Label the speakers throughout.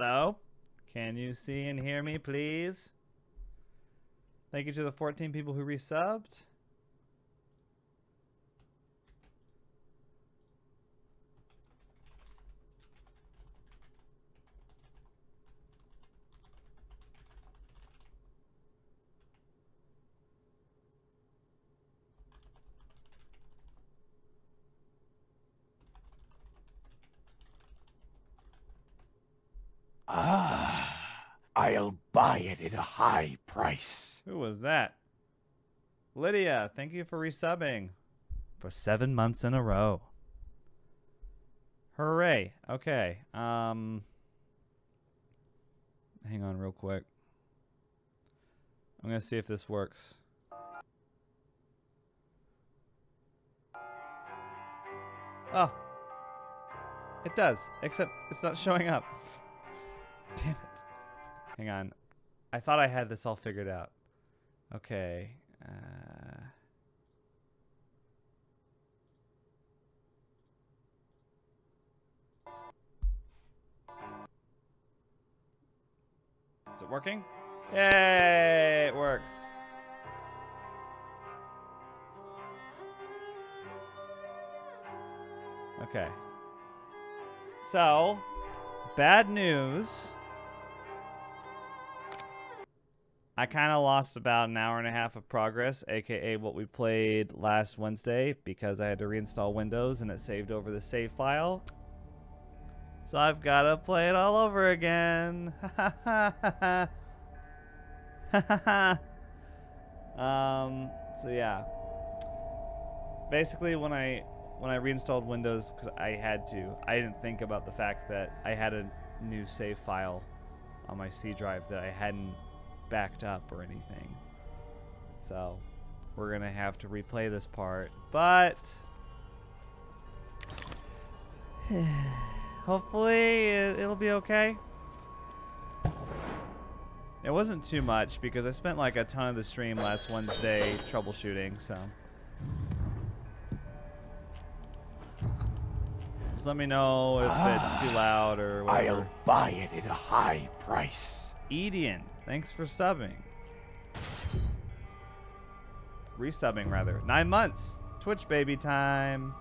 Speaker 1: Hello? Can you see and hear me, please? Thank you to the 14 people who resubbed.
Speaker 2: Ah, I'll buy it at a high price.
Speaker 1: Who was that? Lydia, thank you for resubbing for seven months in a row. Hooray. Okay. Um hang on real quick. I'm gonna see if this works. Oh. It does, except it's not showing up. Damn it. Hang on. I thought I had this all figured out. Okay. Uh, is it working? Yay! It works. Okay. So, bad news. I kind of lost about an hour and a half of progress, aka what we played last Wednesday, because I had to reinstall Windows and it saved over the save file. So I've got to play it all over again. um, so yeah. Basically, when I when I reinstalled Windows, because I had to, I didn't think about the fact that I had a new save file on my C drive that I hadn't backed up or anything. So we're going to have to replay this part. But hopefully it'll be okay. It wasn't too much because I spent like a ton of the stream last Wednesday troubleshooting, so. Just let me know if it's too ah, loud or whatever.
Speaker 2: I'll buy it at a high price.
Speaker 1: Edian, thanks for subbing. Resubbing, rather. Nine months. Twitch baby time.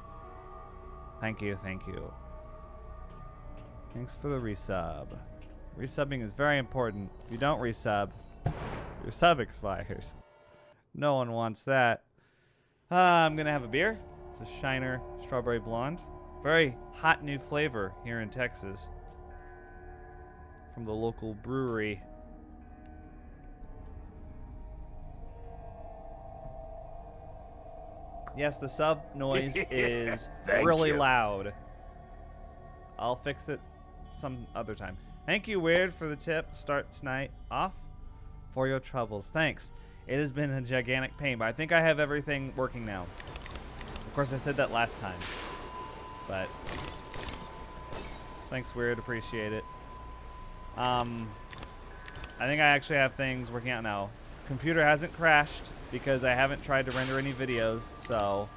Speaker 1: Thank you, thank you. Thanks for the resub. Resubbing is very important. If you don't resub, your sub expires. No one wants that. Uh, I'm going to have a beer. It's a Shiner Strawberry Blonde. Very hot new flavor here in Texas from the local brewery. Yes, the sub noise is really
Speaker 2: you.
Speaker 1: loud. I'll fix it some other time. Thank you, Weird, for the tip. Start tonight off for your troubles. Thanks. It has been a gigantic pain, but I think I have everything working now. Of course, I said that last time. But thanks, Weird. Appreciate it. Um, I think I actually have things working out now. Computer hasn't crashed because I haven't tried to render any videos, so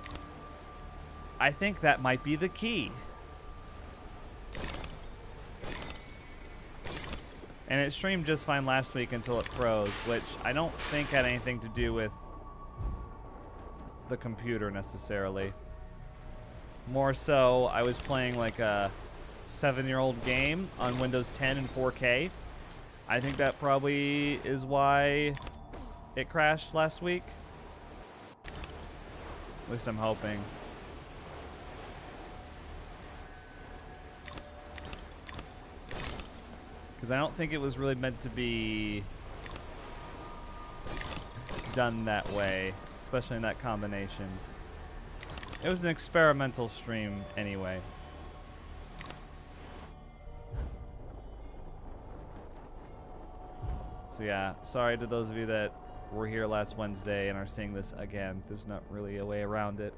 Speaker 1: I think that might be the key. And it streamed just fine last week until it froze, which I don't think had anything to do with the computer necessarily. More so, I was playing like a seven-year-old game on Windows 10 and 4K. I think that probably is why it crashed last week. At least I'm hoping. Because I don't think it was really meant to be done that way, especially in that combination. It was an experimental stream anyway. So yeah, sorry to those of you that were here last Wednesday and are seeing this again. There's not really a way around it.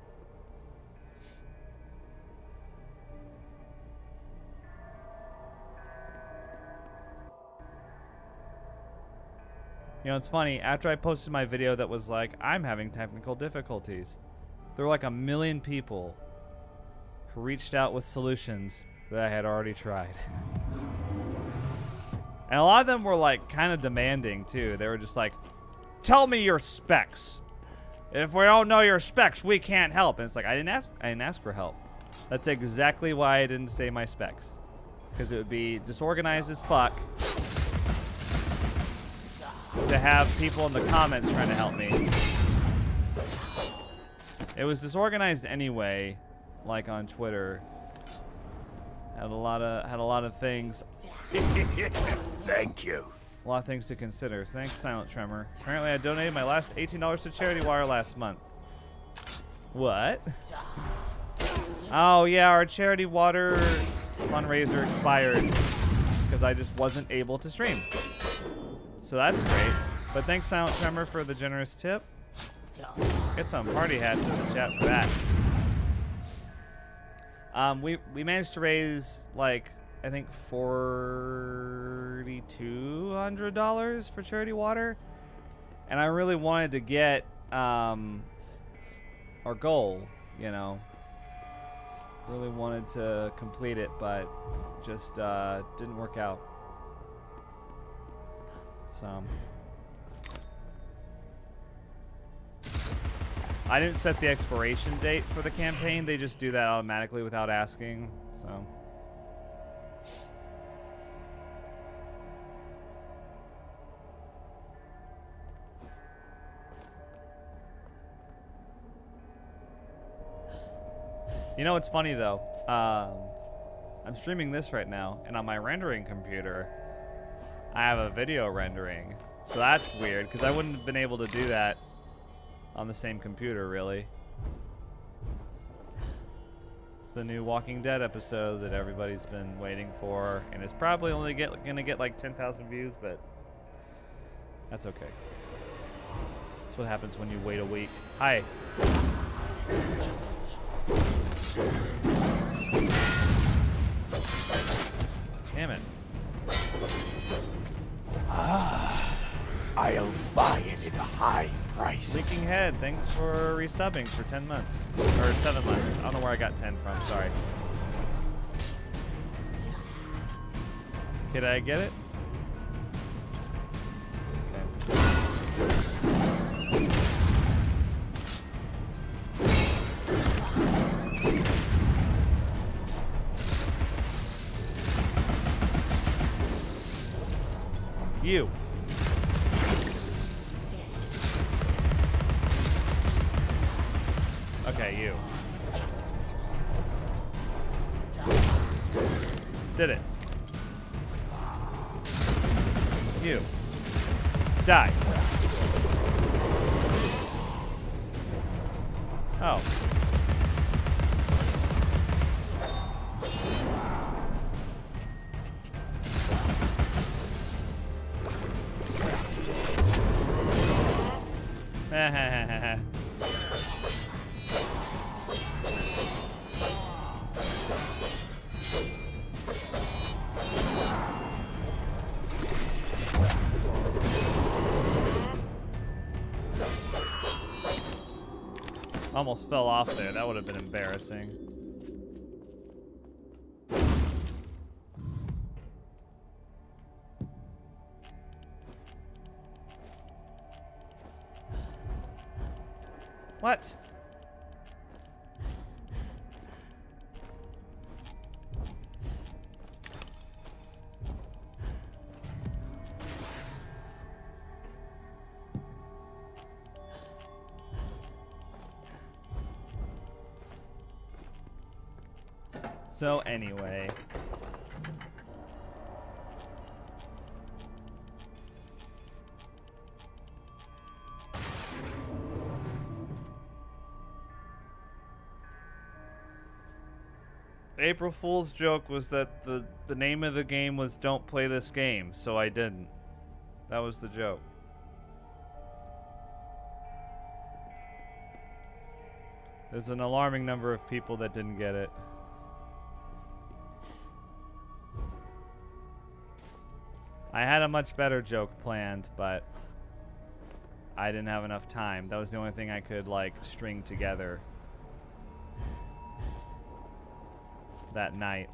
Speaker 1: You know, it's funny. After I posted my video that was like, I'm having technical difficulties, there were like a million people who reached out with solutions that I had already tried. And a lot of them were like kind of demanding too. They were just like, "Tell me your specs. If we don't know your specs, we can't help." And it's like I didn't ask. I didn't ask for help. That's exactly why I didn't say my specs, because it would be disorganized as fuck to have people in the comments trying to help me. It was disorganized anyway, like on Twitter. Had a lot of had a lot of things,
Speaker 2: Thank you.
Speaker 1: A lot of things to consider. Thanks, Silent Tremor. Apparently, I donated my last $18 to Charity Wire last month. What? Oh yeah, our Charity Water fundraiser expired because I just wasn't able to stream. So that's great. But thanks, Silent Tremor, for the generous tip. Get some party hats in the chat for that. Um, we we managed to raise like I think forty two hundred dollars for charity water, and I really wanted to get um, our goal. You know, really wanted to complete it, but just uh, didn't work out. So. I didn't set the expiration date for the campaign. They just do that automatically without asking. So. You know what's funny though? Um, I'm streaming this right now, and on my rendering computer, I have a video rendering. So that's weird, because I wouldn't have been able to do that on the same computer, really. It's the new Walking Dead episode that everybody's been waiting for, and it's probably only get gonna get like 10,000 views, but that's okay. That's what happens when you wait a week. Hi. Damn it.
Speaker 2: Ah, I'll buy it at a high price.
Speaker 1: Leaking Head, thanks for resubbing for 10 months. Or 7 months. I don't know where I got 10 from, sorry. Did I get it? You. Almost fell off there. That would have been embarrassing. So anyway. April Fool's joke was that the, the name of the game was Don't Play This Game, so I didn't. That was the joke. There's an alarming number of people that didn't get it. I had a much better joke planned, but I didn't have enough time. That was the only thing I could like string together that night.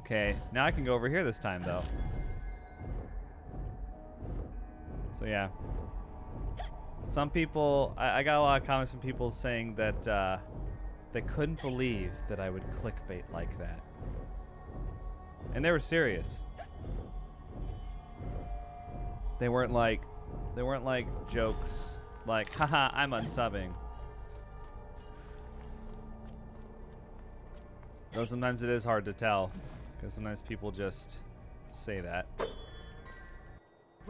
Speaker 1: Okay, now I can go over here this time, though. So, yeah. Some people, I, I got a lot of comments from people saying that uh, they couldn't believe that I would clickbait like that. And they were serious. They weren't like, they weren't like jokes, like, haha, I'm unsubbing. Though sometimes it is hard to tell, because sometimes people just say that.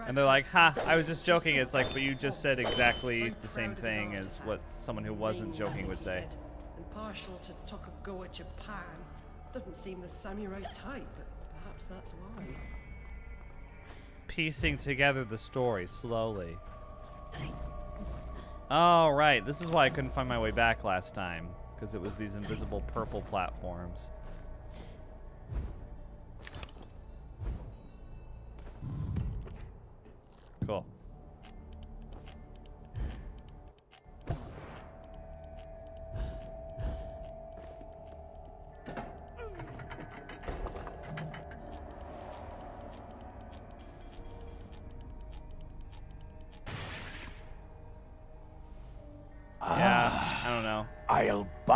Speaker 1: And they're like, ha, I was just joking. It's like, but you just said exactly the same thing as what someone who wasn't joking would say.
Speaker 3: And partial to Tokugawa Japan. Doesn't seem the samurai type, perhaps that's why.
Speaker 1: Piecing together the story slowly. Oh, right. This is why I couldn't find my way back last time. Because it was these invisible purple platforms. Cool.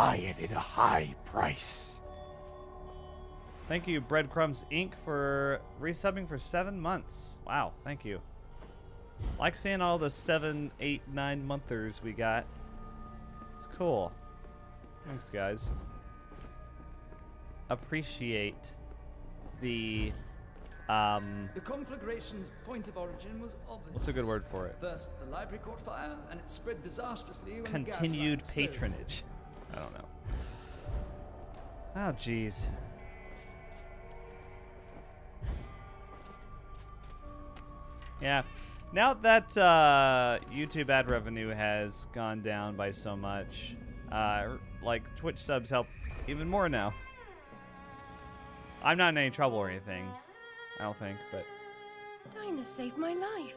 Speaker 2: Buy it at a high price.
Speaker 1: Thank you, Breadcrumbs Inc., for resubbing for seven months. Wow, thank you. Like seeing all the seven, eight, nine monthers we got. It's cool. Thanks, guys. Appreciate the, um,
Speaker 4: The conflagration's point of origin was obvious.
Speaker 1: what's a good word for it?
Speaker 4: First, the library caught fire, and it spread disastrously when the gas
Speaker 1: Continued
Speaker 4: line
Speaker 1: patronage. I don't know. Oh, jeez. Yeah. Now that uh, YouTube ad revenue has gone down by so much, uh, like Twitch subs help even more now. I'm not in any trouble or anything, I don't think, but
Speaker 3: Dinah saved my life.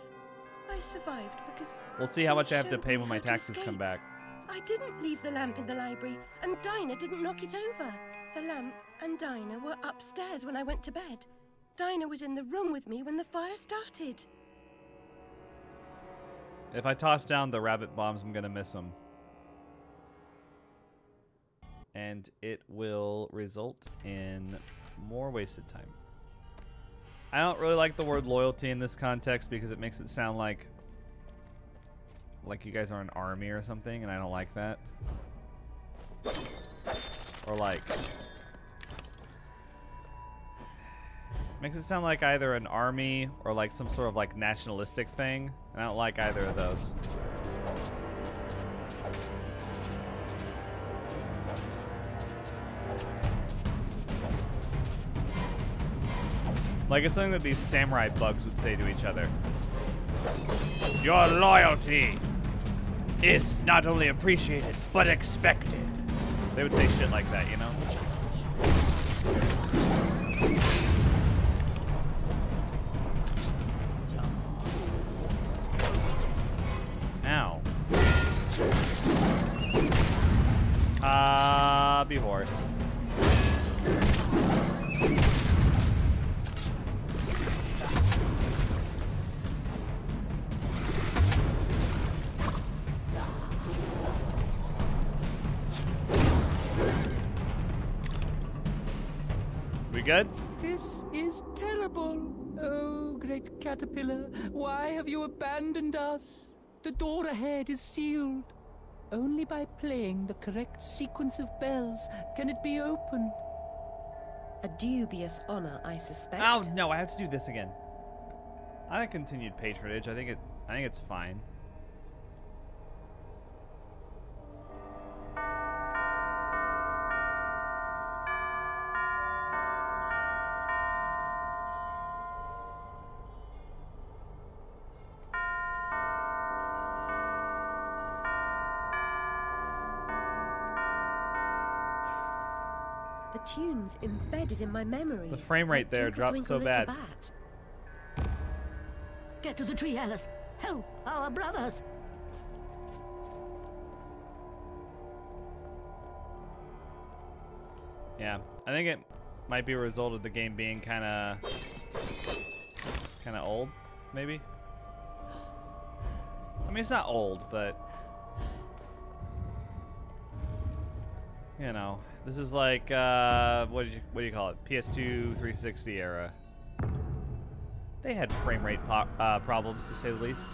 Speaker 3: I survived because.
Speaker 1: we'll see how much I have to pay when my
Speaker 3: how to
Speaker 1: taxes come back.
Speaker 3: I didn't leave the lamp in the library, and Dinah didn't knock it over. The lamp and Dinah were upstairs when I went to bed. Dinah was in the room with me when the fire started.
Speaker 1: If I toss down the rabbit bombs, I'm gonna miss them. And it will result in more wasted time. I don't really like the word loyalty in this context because it makes it sound like like you guys are an army or something, and I don't like that. Or like makes it sound like either an army or like some sort of like nationalistic thing. and I don't like either of those. Like it's something that these samurai bugs would say to each other. Your loyalty is not only appreciated, but expected. They would say shit like that, you know? Ow. Ah, be horse.
Speaker 5: This is terrible. Oh, great caterpillar, why have you abandoned us? The door ahead is sealed. Only by playing the correct sequence of bells can it be opened.
Speaker 6: A dubious honor, I suspect.
Speaker 1: Oh no, I have to do this again. I continued patronage. I think it. I think it's fine.
Speaker 3: Embedded in my memory.
Speaker 1: The frame rate there
Speaker 3: Twinkle,
Speaker 1: dropped so
Speaker 3: Twinkle, Little
Speaker 1: bad.
Speaker 3: Bat.
Speaker 6: Get to the tree, Alice. Help our brothers.
Speaker 1: Yeah, I think it. might be a result of the game being kind of kind of old, maybe. I mean, it's not old, but you know, this is like uh, what do you what do you call it? PS2 360 era. They had frame rate uh, problems to say the least.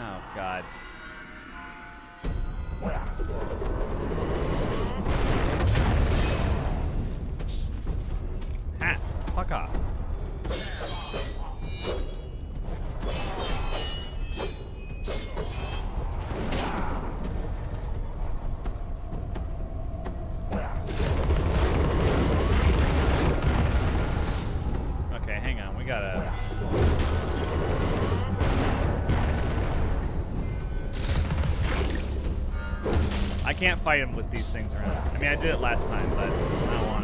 Speaker 1: Oh God. Ha! Fuck off. Fight him with these things around. I mean, I did it last time, but I don't want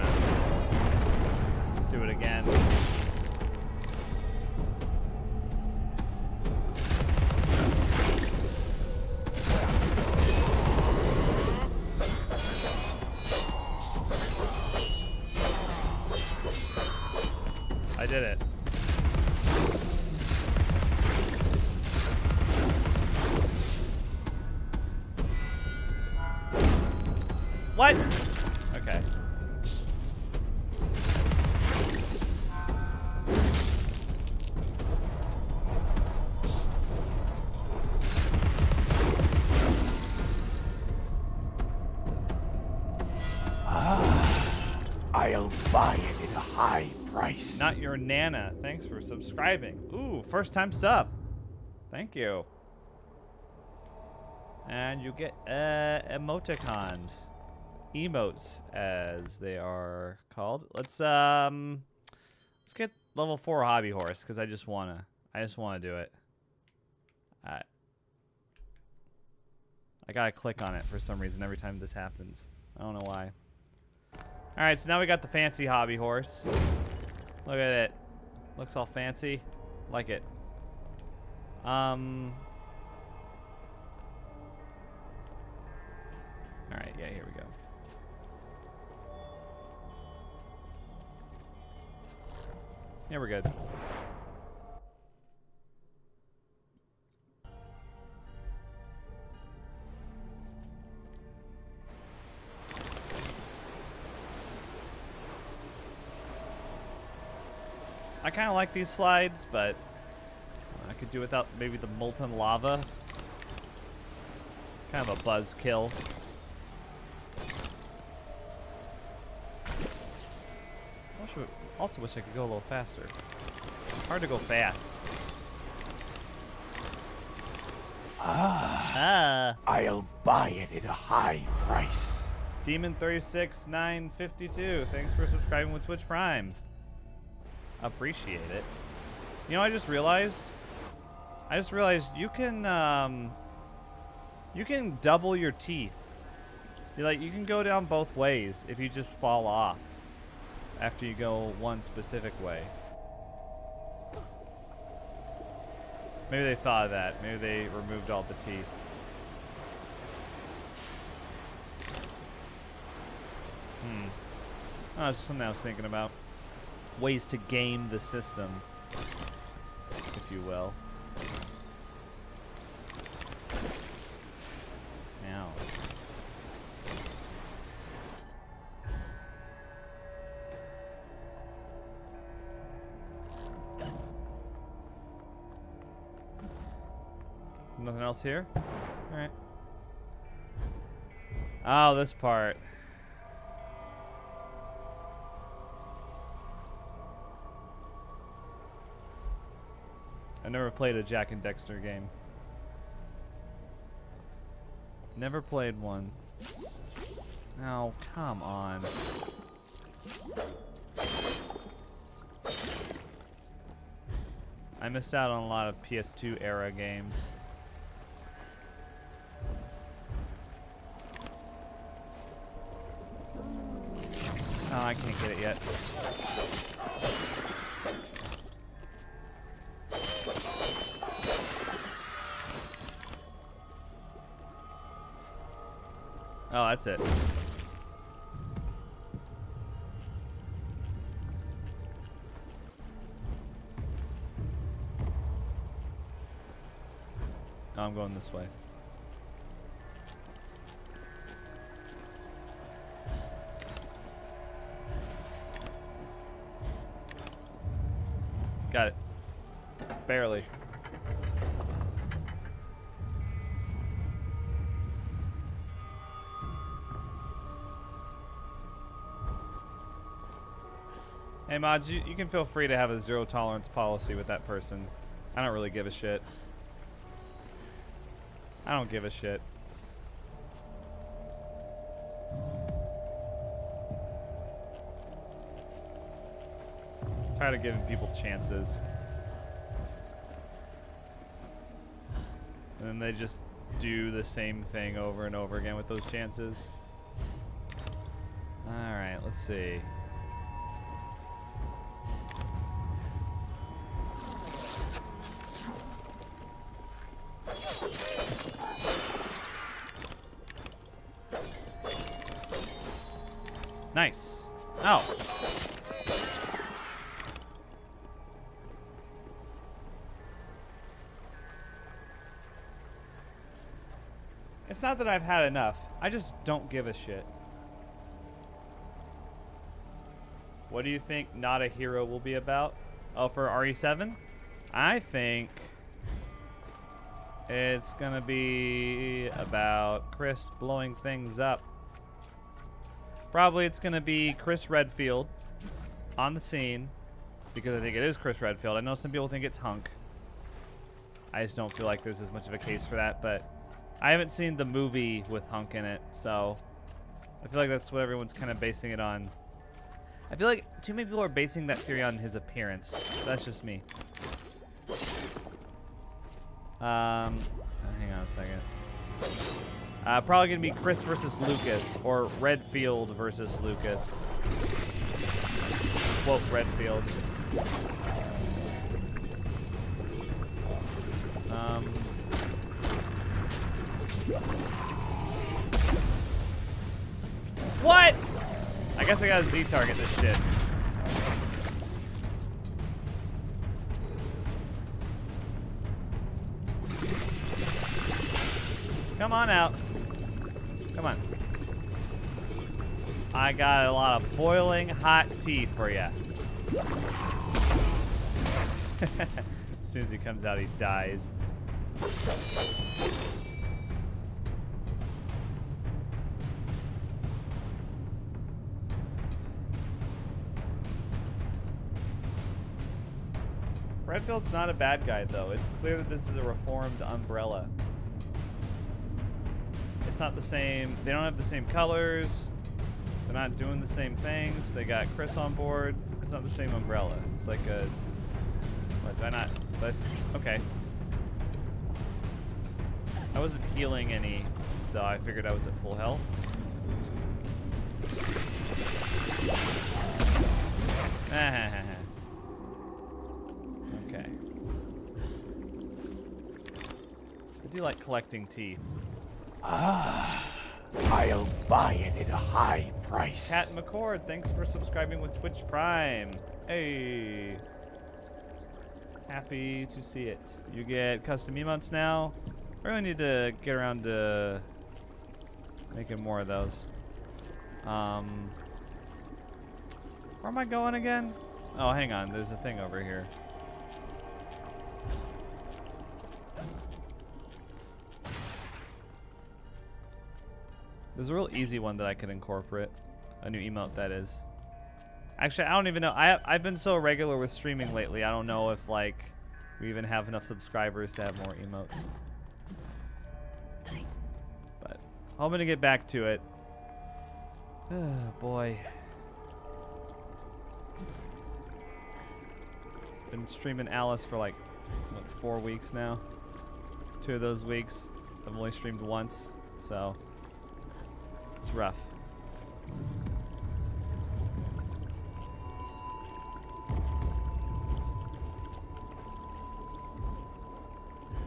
Speaker 1: for subscribing. Ooh, first time sub. Thank you. And you get uh, emoticons. Emotes, as they are called. Let's um let's get level four hobby horse, because I just wanna I just wanna do it. I I gotta click on it for some reason every time this happens. I don't know why. Alright, so now we got the fancy hobby horse. Look at it. Looks all fancy. Like it. Um. Alright, yeah, here we go. Yeah, we're good. I kind of like these slides, but I could do without maybe the molten lava. Kind of a buzz kill. Also, also wish I could go a little faster. Hard to go fast. Ah.
Speaker 2: I'll buy it at a high price.
Speaker 1: Demon 36952. Thanks for subscribing with Twitch Prime. Appreciate it. You know, I just realized. I just realized you can um, you can double your teeth. You like you can go down both ways if you just fall off after you go one specific way. Maybe they thought of that. Maybe they removed all the teeth. Hmm. Oh, that's just something I was thinking about. Ways to game the system, if you will. Now. Nothing else here? Alright. Oh, this part. Played a Jak and Daxter game. Never played one. Oh, come on. I missed out on a lot of PS2 era games. Oh, I can't get it yet. That's it. I'm going this way. Hey mods, you, you can feel free to have a zero tolerance policy with that person. I don't really give a shit. I don't give a shit. Tired of giving people chances. And then they just do the same thing over and over again with those chances. Alright, let's see. That I've had enough. I just don't give a shit. What do you think Not a Hero will be about? Oh, for RE7? I think it's gonna be about Chris blowing things up. Probably it's gonna be Chris Redfield on the scene because I think it is Chris Redfield. I know some people think it's Hunk. I just don't feel like there's as much of a case for that, but I haven't seen the movie with Hunk in it, so I feel like that's what everyone's kind of basing it on. I feel like too many people are basing that theory on his appearance. That's just me. Um, hang on a second. Uh, probably gonna be Chris versus Lucas or Redfield versus Lucas. Quote Redfield. What? I guess I gotta Z target this shit. Come on out. Come on. I got a lot of boiling hot tea for you. as soon as he comes out, he dies. Redfield's not a bad guy, though. It's clear that this is a reformed Umbrella. It's not the same. They don't have the same colors. They're not doing the same things. They got Chris on board. It's not the same Umbrella. It's like a... What, did I not... Let's, okay. I wasn't healing any, so I figured I was at full health. okay. Do like collecting teeth.
Speaker 2: Ah, I'll buy it at a high price.
Speaker 1: Cat McCord, thanks for subscribing with Twitch Prime. Hey. Happy to see it. You get custom emotes now. I really need to get around to making more of those. Um, where am I going again? Oh, hang on. There's a thing over here. There's a real easy one that I could incorporate. A new emote, that is. Actually, I don't even know. I, I've been so regular with streaming lately, I don't know if, like, we even have enough subscribers to have more emotes. But, hoping to get back to it. Oh, boy. Been streaming Alice for, like, what, four weeks now? Two of those weeks, I've only streamed once, so... It's rough.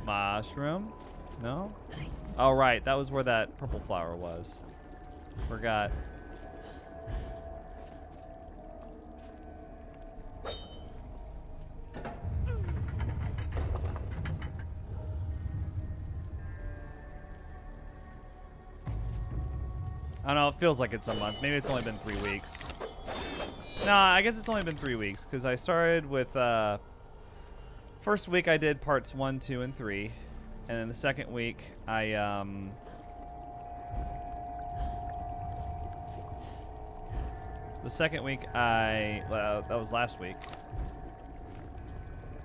Speaker 1: Mushroom? No? Oh, right. That was where that purple flower was. Forgot. I don't know, it feels like it's a month. Maybe it's only been three weeks. No, I guess it's only been three weeks because I started with uh, first week I did parts one, two, and three, and then the second week I um, the second week I well that was last week.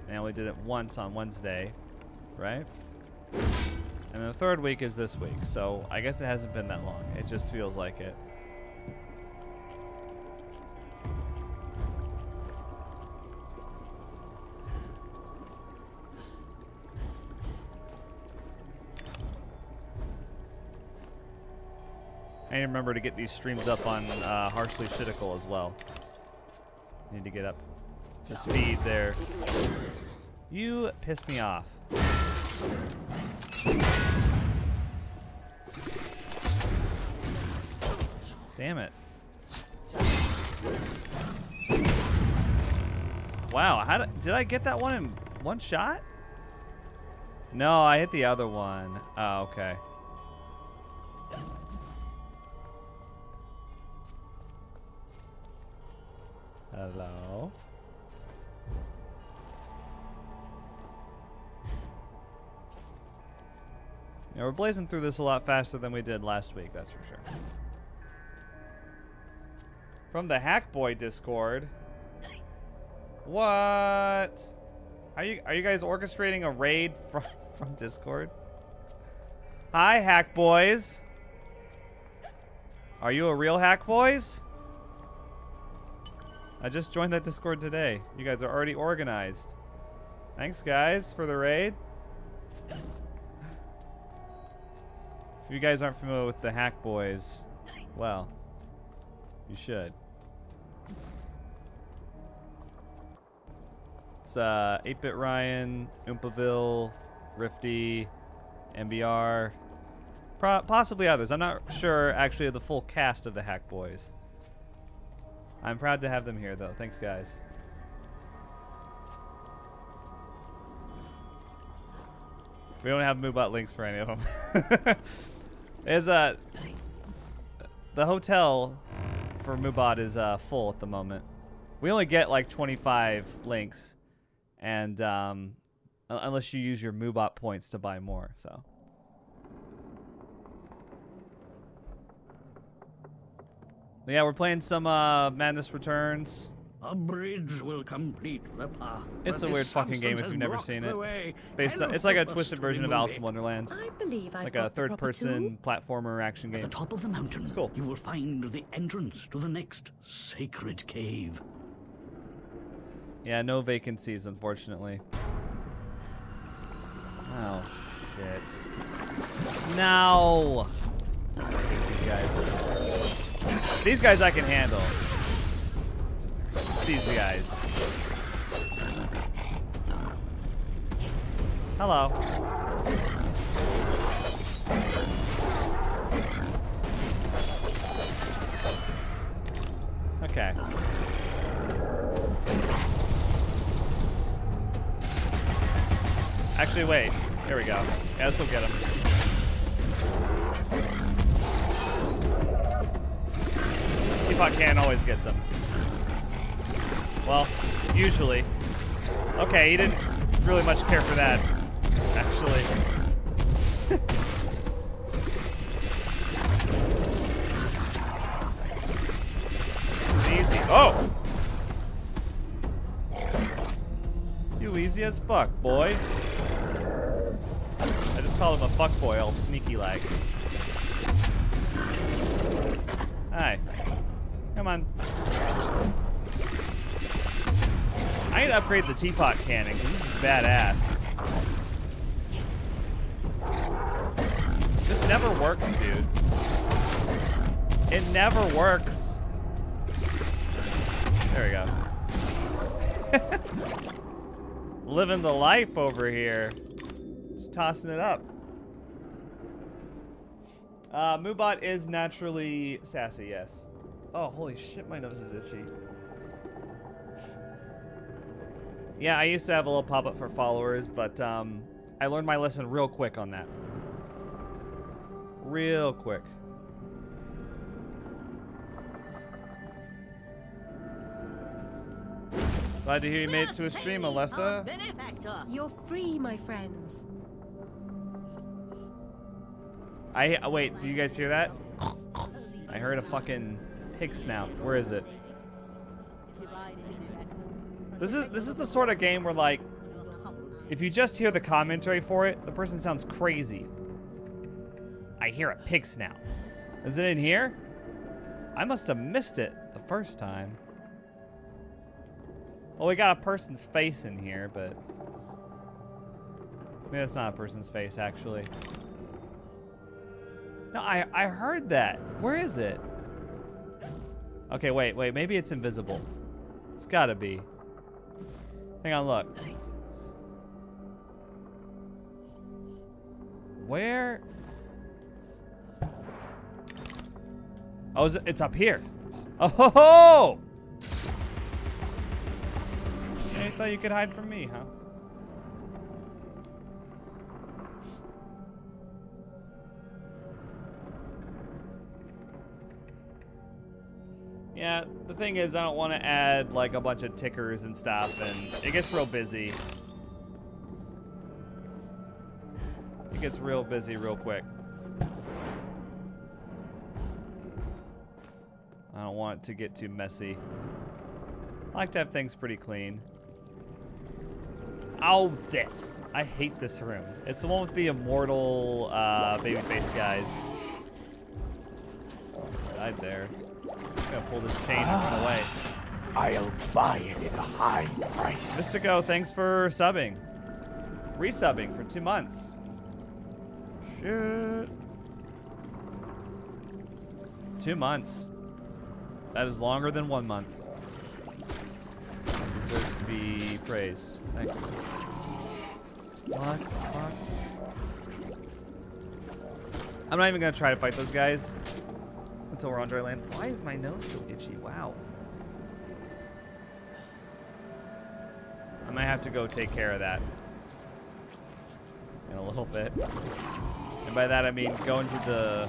Speaker 1: And I only did it once on Wednesday, right? And the third week is this week, so I guess it hasn't been that long. It just feels like it. I need to remember to get these streams up on uh, Harshly Shittical as well. Need to get up to speed there. You piss me off. Damn it. Wow, how did, did I get that one in one shot? No, I hit the other one. Oh, okay. Hello? Yeah, we're blazing through this a lot faster than we did last week, that's for sure. From the Hackboy Discord. What? Are you are you guys orchestrating a raid from from Discord? Hi, Hack Boys. Are you a real Hack Boys? I just joined that Discord today. You guys are already organized. Thanks, guys, for the raid. If you guys aren't familiar with the Hack Boys, well, you should. It's uh, 8-Bit Ryan, Oompaville, Rifty, MBR, pro possibly others. I'm not sure actually of the full cast of the Hack Boys. I'm proud to have them here, though. Thanks, guys. We don't have MooBot links for any of them. There's a the hotel for MooBot is uh, full at the moment. We only get like 25 links, and um, unless you use your MooBot points to buy more, so. Yeah, we're playing some uh, Madness Returns.
Speaker 6: A bridge will complete the path.
Speaker 1: It's a weird fucking game if you've never seen it. Based on, it's like a twisted version of Alice in Wonderland.
Speaker 3: I believe I've
Speaker 1: Like a third-person platformer action
Speaker 6: At the
Speaker 1: game.
Speaker 6: top of the mountain,
Speaker 1: It's cool.
Speaker 6: you will find the entrance to the next sacred cave.
Speaker 1: Yeah, no vacancies, unfortunately. Oh, shit. No! These guys. These guys I can handle. These guys. Hello. Okay. Actually, wait. Here we go. Yeah, this will get him. Teapot can always gets him. Well, usually. Okay, he didn't really much care for that, actually. Easy. Oh! You easy as fuck, boy. I just called him a fuck boy, all sneaky like. Upgrade the teapot cannon because this is badass. This never works, dude. It never works. There we go. Living the life over here. Just tossing it up. Uh, Moobot is naturally sassy, yes. Oh, holy shit, my nose is itchy. Yeah, I used to have a little pop-up for followers, but um, I learned my lesson real quick on that. Real quick. Glad to hear you made it to a stream, Alessa.
Speaker 3: You're free, my friends.
Speaker 1: I wait. Do you guys hear that? I heard a fucking pig snout. Where is it? This is this is the sort of game where like, if you just hear the commentary for it, the person sounds crazy. I hear a pig snout. Is it in here? I must have missed it the first time. Well, we got a person's face in here, but maybe that's not a person's face actually. No, I I heard that. Where is it? Okay, wait, wait. Maybe it's invisible. It's gotta be. Hang on, look. Where? Oh, it's up here. Oh ho ho! You thought you could hide from me, huh? Yeah, the thing is, I don't want to add like a bunch of tickers and stuff, and it gets real busy. It gets real busy real quick. I don't want it to get too messy. I like to have things pretty clean. Oh, this. I hate this room. It's the one with the immortal uh, babyface guys. Just died there. I'm gonna pull this chain and run away.
Speaker 2: I'll buy it at a high price.
Speaker 1: Mystico, thanks for subbing. Resubbing for two months. Shit. Two months. That is longer than one month. Deserves to be praised. Thanks. What? Fuck. I'm not even gonna try to fight those guys until we're on dry land. Why is my nose so itchy? Wow. I might have to go take care of that in a little bit. And by that I mean go into the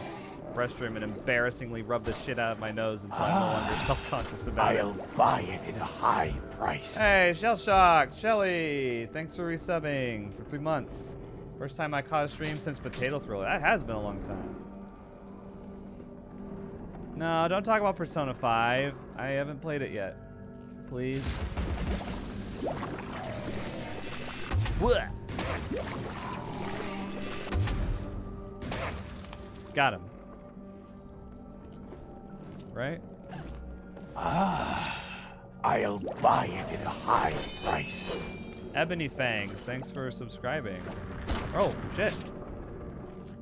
Speaker 1: restroom and embarrassingly rub the shit out of my nose until I'm no ah, longer self-conscious about it.
Speaker 2: I'll buy it at a high price.
Speaker 1: Hey, Shell Shock, Shelly, thanks for resubbing for three months. First time I caught a stream since Potato Thriller. That has been a long time. No, don't talk about Persona 5. I haven't played it yet. Please. What? Got him. Right?
Speaker 2: Ah, I'll buy it at a high price.
Speaker 1: Ebony Fangs, thanks for subscribing. Oh, shit.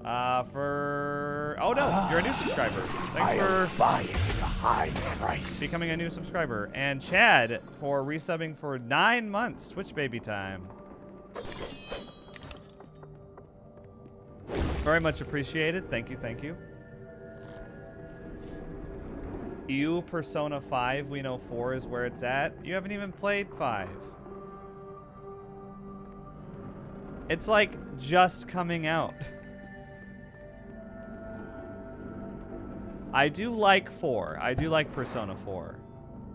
Speaker 1: Uh, for... Oh, no, you're a new subscriber. Thanks for
Speaker 2: buy it at a high price.
Speaker 1: becoming a new subscriber. And Chad for resubbing for nine months. Twitch baby time. Very much appreciated. Thank you, thank you. You, Persona 5, we know 4 is where it's at. You haven't even played 5. It's like just coming out. I do like 4. I do like Persona 4.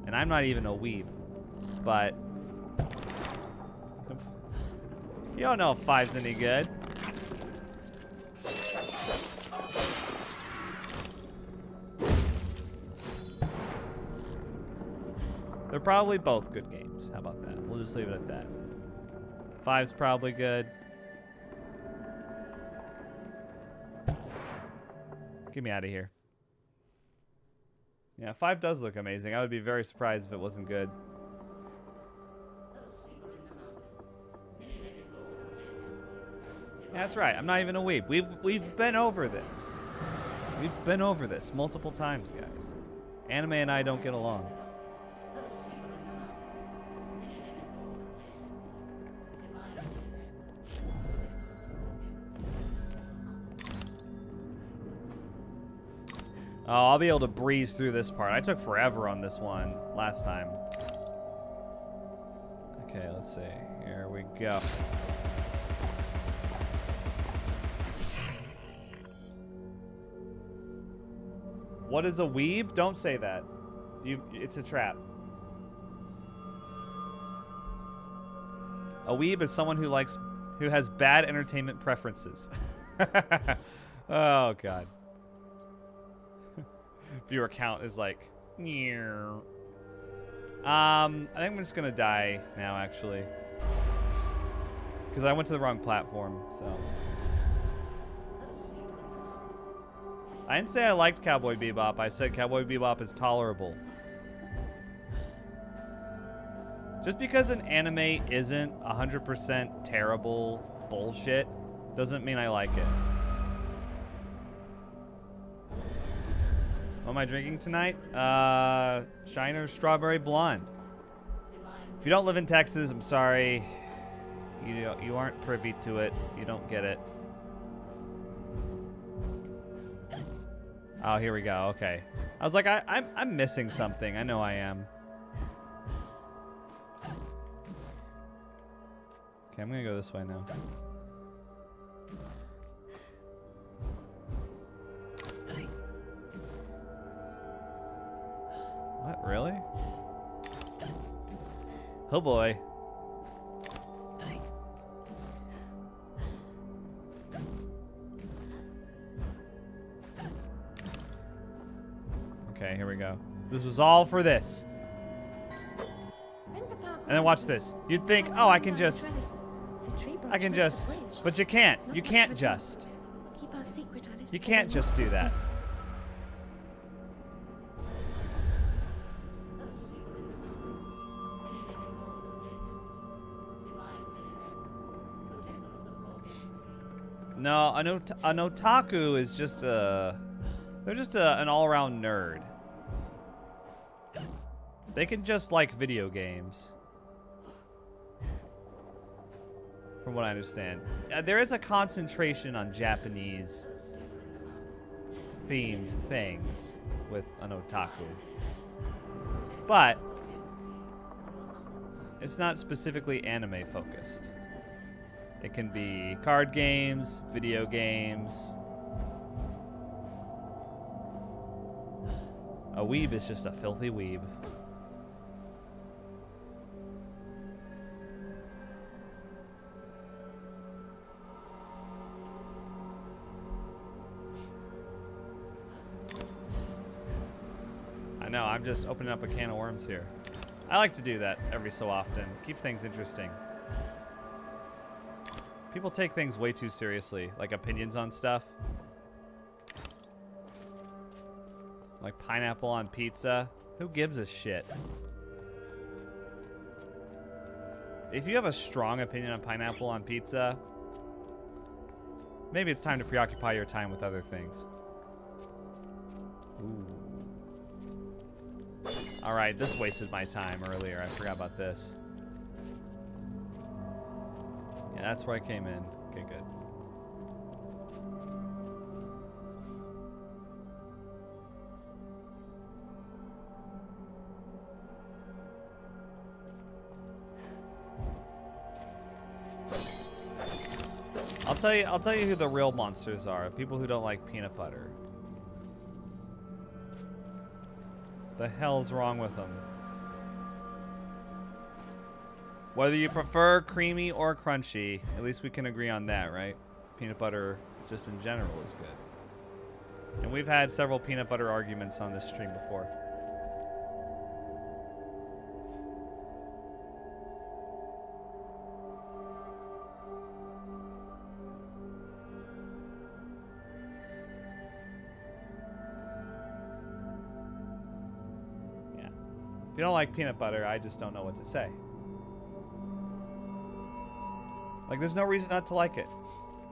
Speaker 1: And I'm not even a weeb. But... You don't know if 5's any good. They're probably both good games. How about that? We'll just leave it at that. Five's probably good. Get me out of here. Yeah, five does look amazing. I would be very surprised if it wasn't good. That's right. I'm not even a weeb. We've we've been over this. We've been over this multiple times, guys. Anime and I don't get along. Oh, I'll be able to breeze through this part. I took forever on this one last time. Okay, let's see. Here we go. What is a weeb? Don't say that. You, it's a trap. A weeb is someone who likes, who has bad entertainment preferences. oh god. Viewer count is like. Um, I think I'm just gonna die now, actually, because I went to the wrong platform. So. I didn't say I liked Cowboy Bebop. I said Cowboy Bebop is tolerable. Just because an anime isn't 100% terrible bullshit doesn't mean I like it. What am I drinking tonight? Uh, Shiner Strawberry Blonde. If you don't live in Texas, I'm sorry. You, you aren't privy to it. You don't get it. Oh, here we go. Okay. I was like, I, I'm, I'm missing something. I know I am. Okay, I'm gonna go this way now. What, really? Oh boy. Okay, here we go. This was all for this. And then watch this. You'd think, oh, I can just, I can just, but you can't. You can't just. You can't just do that. No, an, ot an otaku is just a, they're just a, an all-around nerd. They can just like video games. From what I understand. Uh, there is a concentration on Japanese themed things with an otaku. But it's not specifically anime focused. It can be card games, video games. A weeb is just a filthy weeb. I know, I'm just opening up a can of worms here. I like to do that every so often. Keep things interesting. People take things way too seriously, like opinions on stuff. Like pineapple on pizza. Who gives a shit? If you have a strong opinion on pineapple on pizza, maybe it's time to preoccupy your time with other things. Ooh. All right, this wasted my time earlier. I forgot about this. That's where I came in. Okay, good. I'll tell you I'll tell you who the real monsters are. People who don't like peanut butter. The hell's wrong with them? Whether you prefer creamy or crunchy, at least we can agree on that, right? Peanut butter, just in general, is good. And we've had several peanut butter arguments on this stream before. Yeah. If you don't like peanut butter, I just don't know what to say. Like, there's no reason not to like it.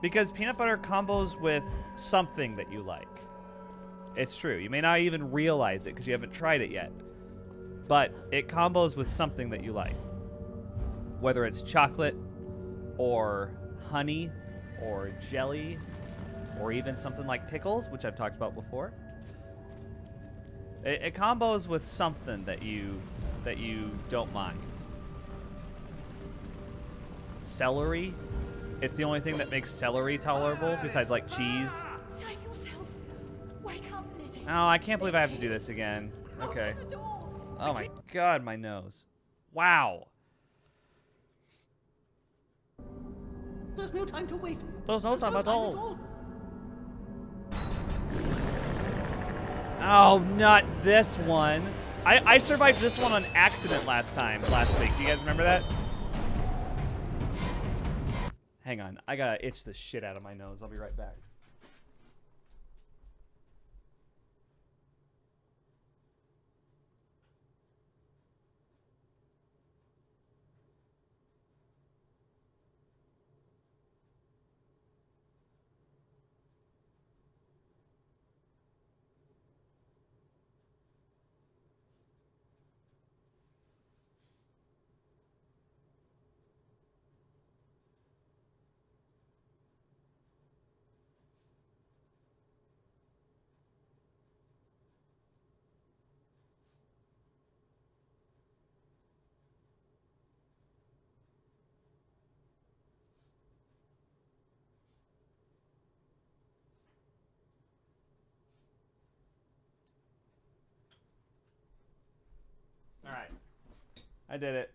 Speaker 1: Because peanut butter combos with something that you like. It's true. You may not even realize it because you haven't tried it yet. But it combos with something that you like. Whether it's chocolate, or honey, or jelly, or even something like pickles, which I've talked about before. It, it combos with something that you that you don't mind celery. It's the only thing that makes celery tolerable besides like cheese.
Speaker 3: Save yourself. Wake up, Lizzie.
Speaker 1: Oh, I can't believe I have to do this again. Okay.
Speaker 3: Open the door.
Speaker 1: Oh my god, my nose. Wow.
Speaker 6: There's no time to waste.
Speaker 1: There's no
Speaker 6: There's
Speaker 1: time
Speaker 6: no
Speaker 1: at all. Oh, not this one. I, I survived this one on accident last time, last week. Do you guys remember that? Hang on. I gotta itch the shit out of my nose. I'll be right back. All right. I did it.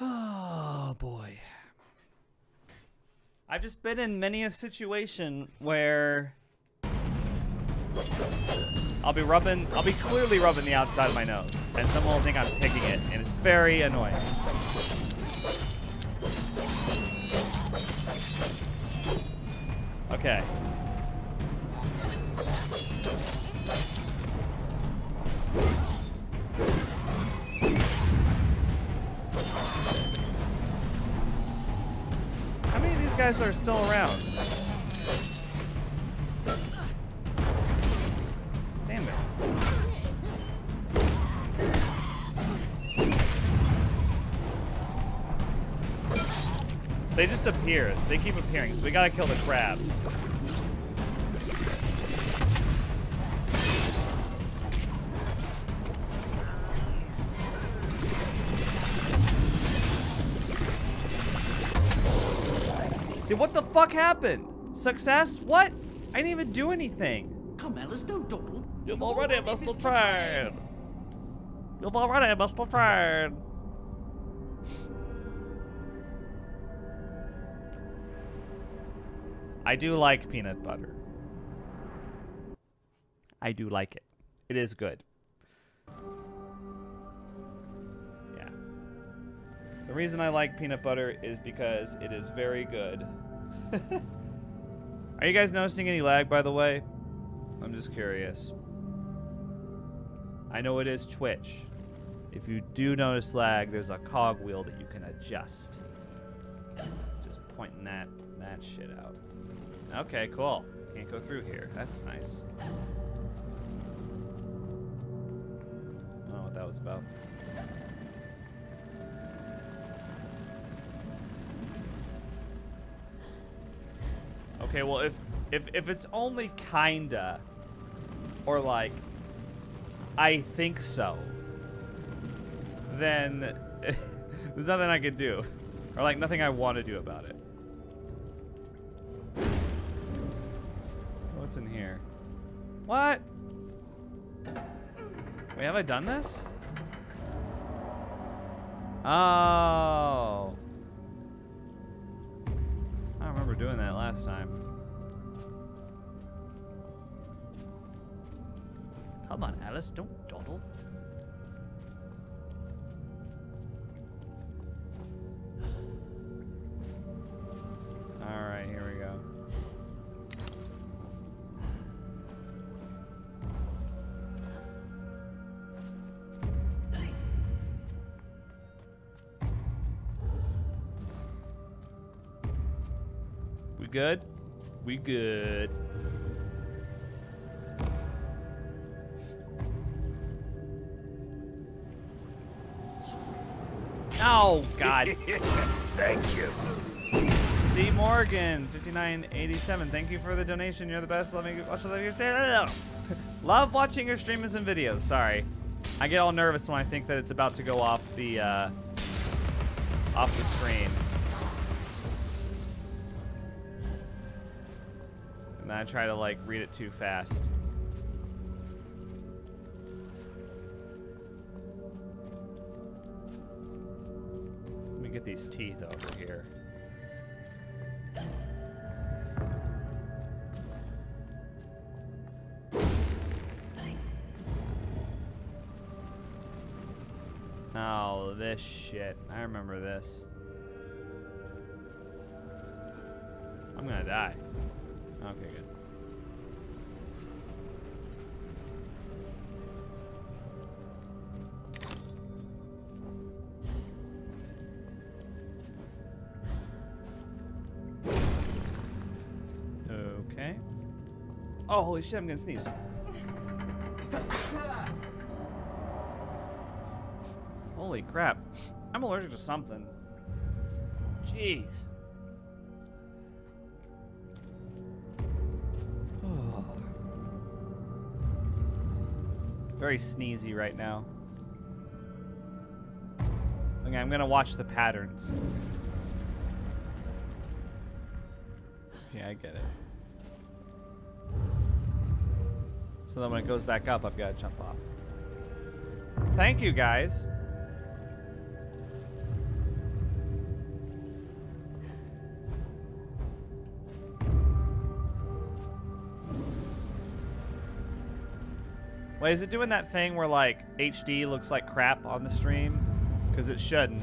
Speaker 1: Oh boy. I've just been in many a situation where I'll be rubbing, I'll be clearly rubbing the outside of my nose, and someone will think I'm picking it, and it's very annoying. Okay. Guys are still around? Damn it. They just appear. They keep appearing, so we gotta kill the crabs. Fuck happened? Success? What? I didn't even do anything.
Speaker 6: Come, Alice, don't dawdle.
Speaker 1: You've
Speaker 6: Your
Speaker 1: already
Speaker 6: name
Speaker 1: must
Speaker 6: is
Speaker 1: have
Speaker 6: the
Speaker 1: tried. You've already must have tried. I do like peanut butter. I do like it. It is good. Yeah. The reason I like peanut butter is because it is very good. Are you guys noticing any lag, by the way? I'm just curious. I know it is Twitch. If you do notice lag, there's a cog wheel that you can adjust. Just pointing that that shit out. Okay, cool. Can't go through here. That's nice. I don't know what that was about. Okay, well if if if it's only kinda or like I think so, then there's nothing I can do. Or like nothing I want to do about it. What's in here? What? Wait, have I done this? Oh. Remember doing that last time. Come on, Alice, don't dawdle. Alright, here we go. Good? We good. Oh, God.
Speaker 2: Thank you.
Speaker 1: C. Morgan, 5987. Thank you for the donation. You're the best. Love me. Watch love your stream. Love watching your streams and videos. Sorry. I get all nervous when I think that it's about to go off the uh, off the screen. And I try to like read it too fast. Let me get these teeth over here. Oh, this shit. I remember this. I'm gonna die. Okay, good. Okay. Oh, holy shit, I'm gonna sneeze. Holy crap. I'm allergic to something. Jeez. Very sneezy right now. Okay, I'm gonna watch the patterns. Yeah, I get it. So then when it goes back up, I've got to jump off. Thank you, guys. Wait, is it doing that thing where like HD looks like crap on the stream? Because it shouldn't.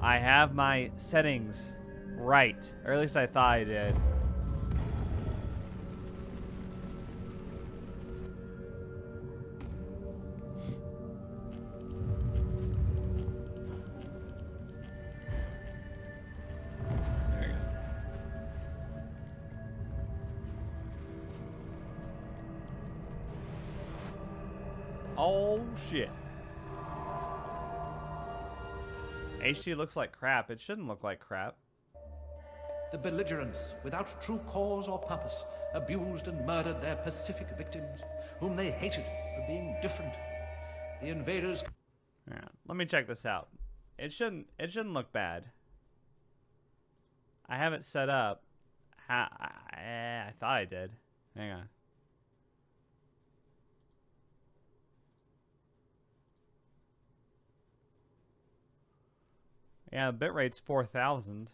Speaker 1: I have my settings right. Or at least I thought I did. HD looks like crap. It shouldn't look like crap.
Speaker 7: The belligerents, without true cause or purpose, abused and murdered their Pacific victims, whom they hated for being different. The invaders
Speaker 1: Yeah, let me check this out. It shouldn't. It shouldn't look bad. I have it set up. Ha, I, I thought I did. Hang on. Yeah, the bitrate's four thousand.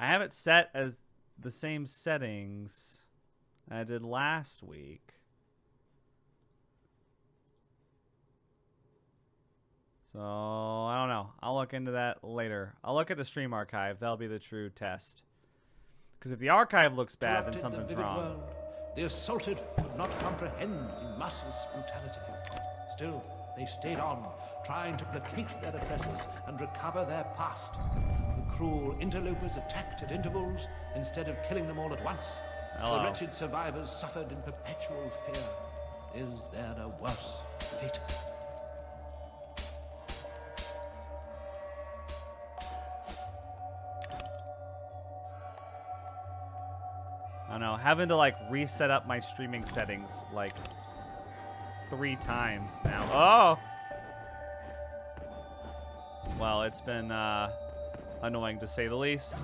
Speaker 1: I have it set as the same settings I did last week. So I don't know. I'll look into that later. I'll look at the stream archive. That'll be the true test. Because if the archive looks bad, then something's wrong.
Speaker 7: The assaulted could not comprehend the merciless brutality. Still, they stayed on, trying to placate their oppressors and recover their past. The cruel interlopers attacked at intervals instead of killing them all at once.
Speaker 1: Hello.
Speaker 7: The wretched survivors suffered in perpetual fear. Is there a worse fate?
Speaker 1: Having to like reset up my streaming settings like three times now. Oh! Well, it's been uh, annoying to say the least.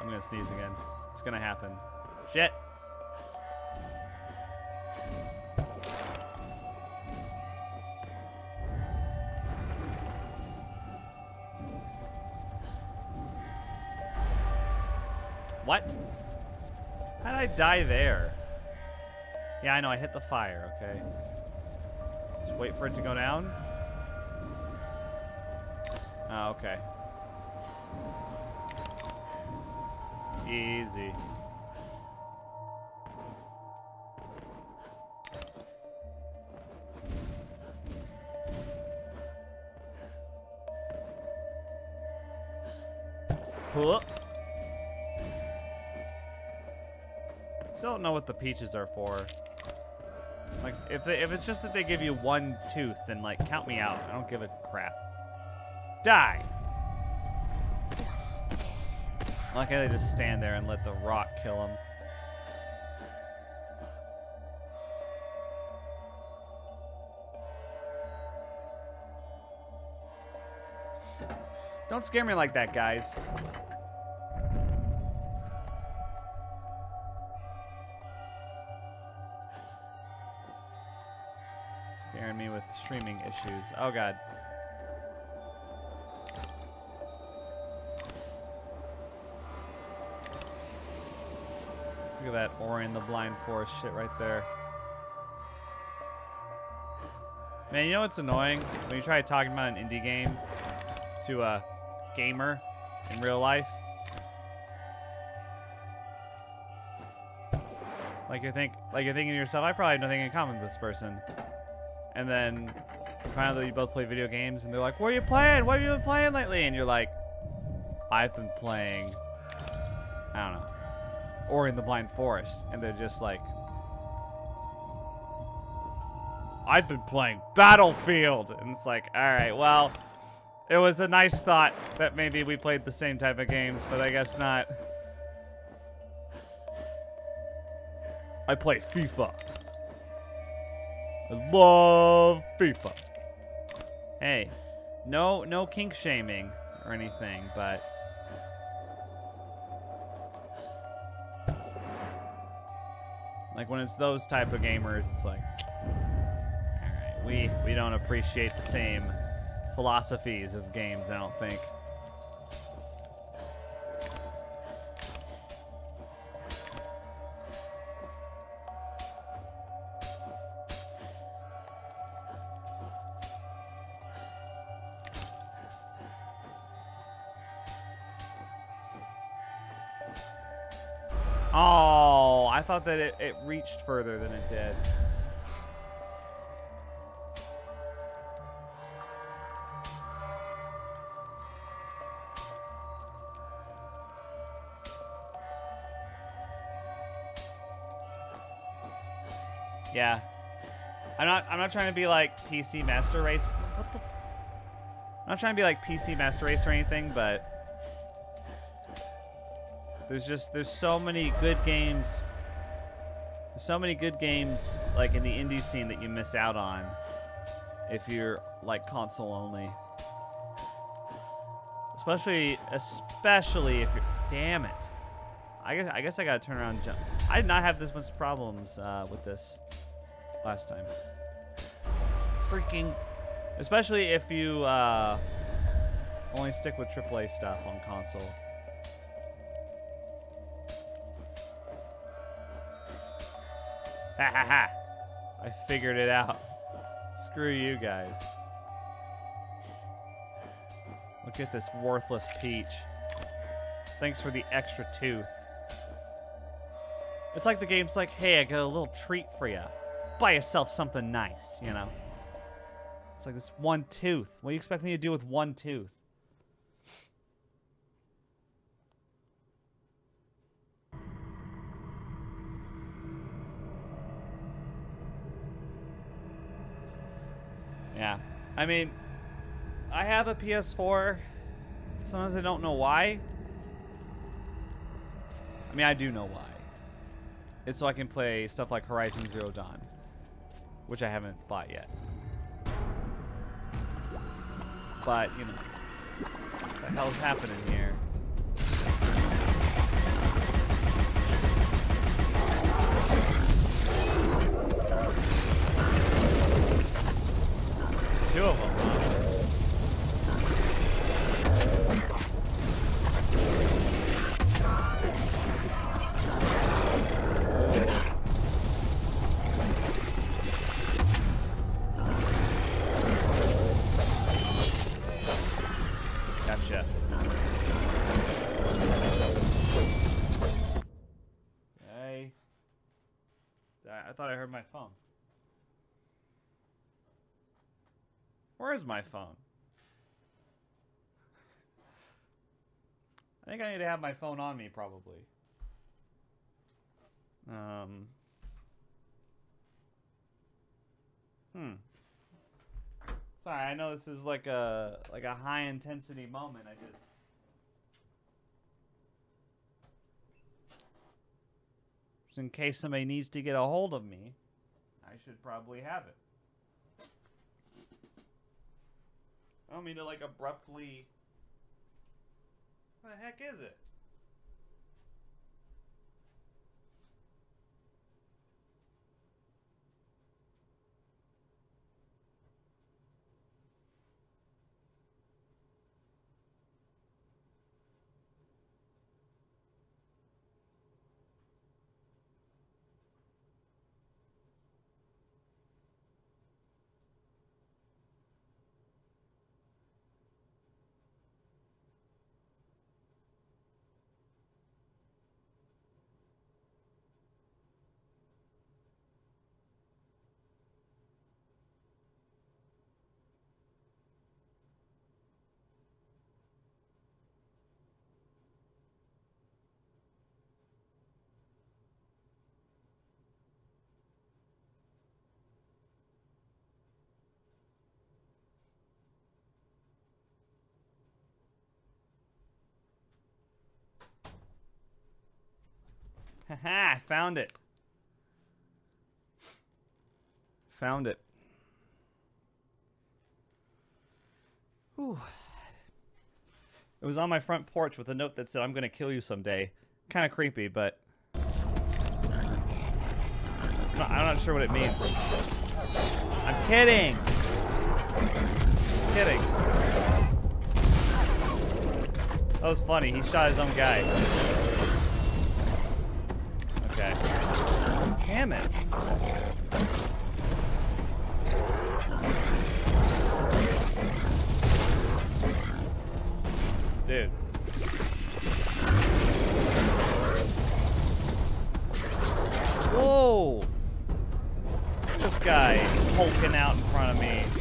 Speaker 1: I'm gonna sneeze again. It's gonna happen. Shit! Die there? Yeah, I know. I hit the fire, okay. Just wait for it to go down. Oh, okay. Easy. Huh. Still don't know what the peaches are for. Like, if they, if it's just that they give you one tooth, then like count me out. I don't give a crap. Die. How they just stand there and let the rock kill them. Don't scare me like that, guys. Issues. Oh god. Look at that Ori the Blind Forest shit right there. Man, you know what's annoying? When you try talking about an indie game to a gamer in real life. Like you think, like you're thinking to yourself, I probably have nothing in common with this person. And then that you both play video games, and they're like, "What are you playing? What have you been playing lately?" And you're like, "I've been playing, I don't know, Ori and the Blind Forest," and they're just like, "I've been playing Battlefield," and it's like, "All right, well." It was a nice thought that maybe we played the same type of games, but I guess not. I play FIFA. I love FIFA. Hey, no, no kink shaming or anything, but like when it's those type of gamers, it's like, all right, we we don't appreciate the same philosophies of games. I don't think. Thought that it, it reached further than it did. Yeah. I'm not I'm not trying to be like PC Master Race. What the I'm not trying to be like PC Master Race or anything, but there's just there's so many good games. There's so many good games like in the indie scene that you miss out on if you're like console only. Especially especially if you're damn it. I guess I guess I gotta turn around and jump. I did not have this much problems uh, with this last time. Freaking, especially if you uh, only stick with AAA stuff on console. Ha ha ha! I figured it out. Screw you guys. Look at this worthless peach. Thanks for the extra tooth. It's like the game's like, hey, I got a little treat for you. Buy yourself something nice, you know? It's like this one tooth. What do you expect me to do with one tooth? Yeah. I mean, I have a PS4. Sometimes I don't know why. I mean, I do know why. It's so I can play stuff like Horizon Zero Dawn, which I haven't bought yet. But, you know, what the hell's happening here? Two of them, huh? Where is my phone? I think I need to have my phone on me, probably. Um. Hmm. Sorry, I know this is like a like a high intensity moment. I just just in case somebody needs to get a hold of me, I should probably have it. I don't mean to like abruptly. What the heck is it? Haha, I found it. Found it. Whew. It was on my front porch with a note that said, I'm to kill you someday. Kind of creepy, but. I'm not, I'm not sure what it means. I'm kidding! I'm kidding. That was funny. He shot his own guy. Okay. Damn it. Dude. Whoa! This guy hulking out in front of me.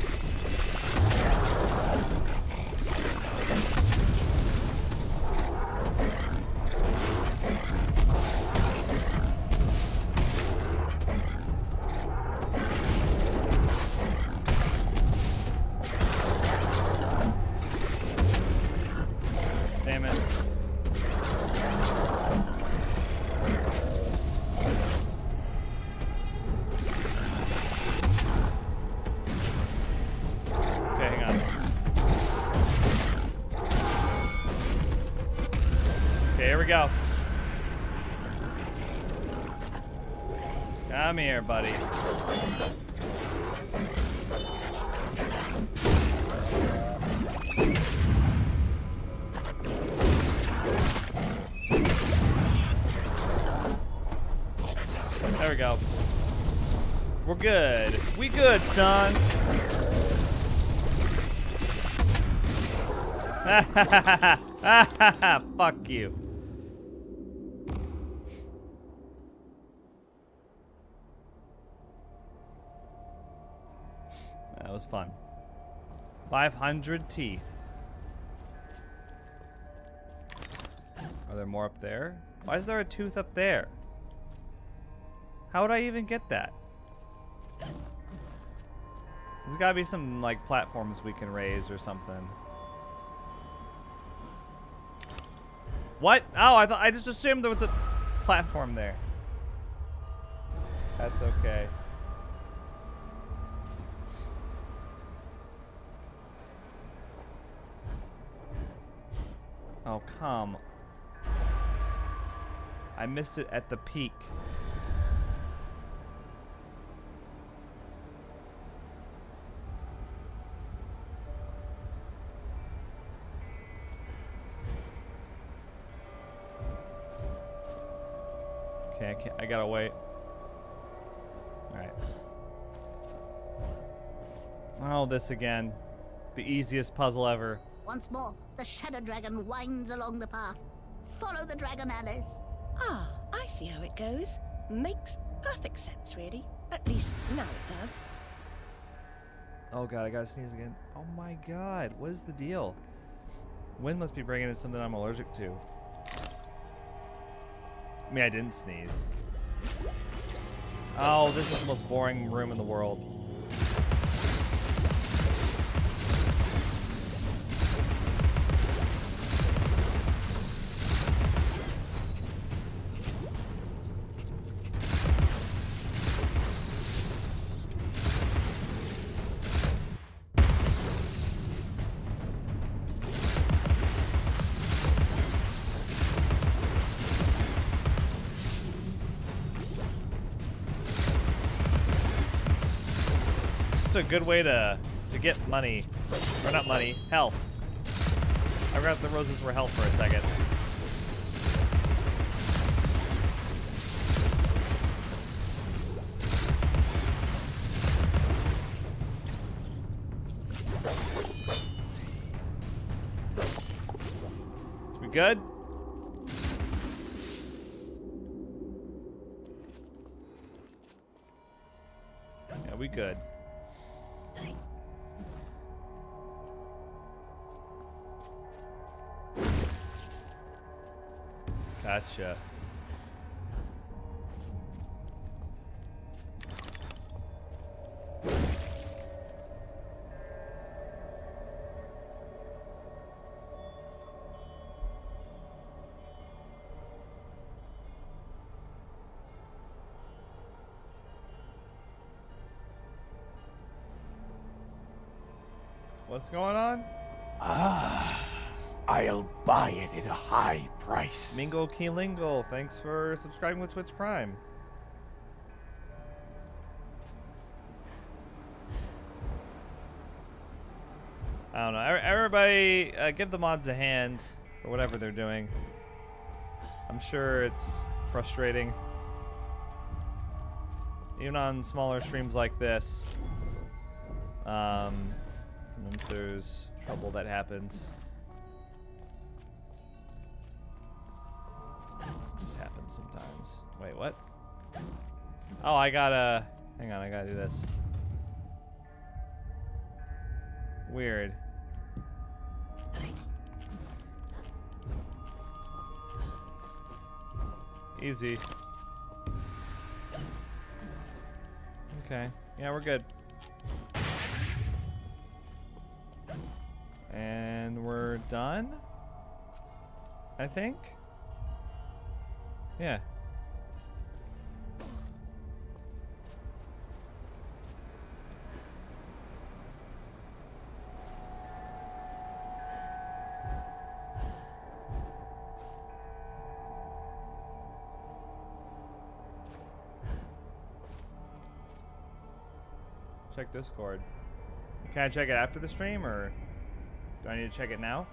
Speaker 1: There we go. We're good. We good, son. Fuck you. That was fun. 500 teeth. Are there more up there? Why is there a tooth up there? How would I even get that? There's gotta be some like platforms we can raise or something. What? Oh, I thought I just assumed there was a platform there. That's okay. Oh, come. I missed it at the peak. Okay, I can't. I gotta wait. All right. Oh, this again. The easiest puzzle ever.
Speaker 6: Once more, the Shadow Dragon winds along the path. Follow the dragon, Alice.
Speaker 3: Ah, I see how it goes. Makes perfect sense, really. At least now it does.
Speaker 1: Oh god, I gotta sneeze again. Oh my god, what is the deal? Wind must be bringing in something I'm allergic to. I mean, I didn't sneeze. Oh, this is the most boring room in the world. Good way to to get money, or not money, health. I forgot the roses were health for a second. We good? What's going on?
Speaker 2: Ah, I'll buy it at a high price.
Speaker 1: Mingle Keelingle, thanks for subscribing with Twitch Prime. I don't know. Everybody, uh, give the mods a hand for whatever they're doing. I'm sure it's frustrating. Even on smaller streams like this, um, sometimes there's trouble that happens. just happens sometimes. Wait, what? Oh, I gotta. Hang on, I gotta do this. Weird. Easy. Okay. Yeah, we're good. And we're done? I think? Yeah. Check Discord. Can I check it after the stream or do I need to check it now?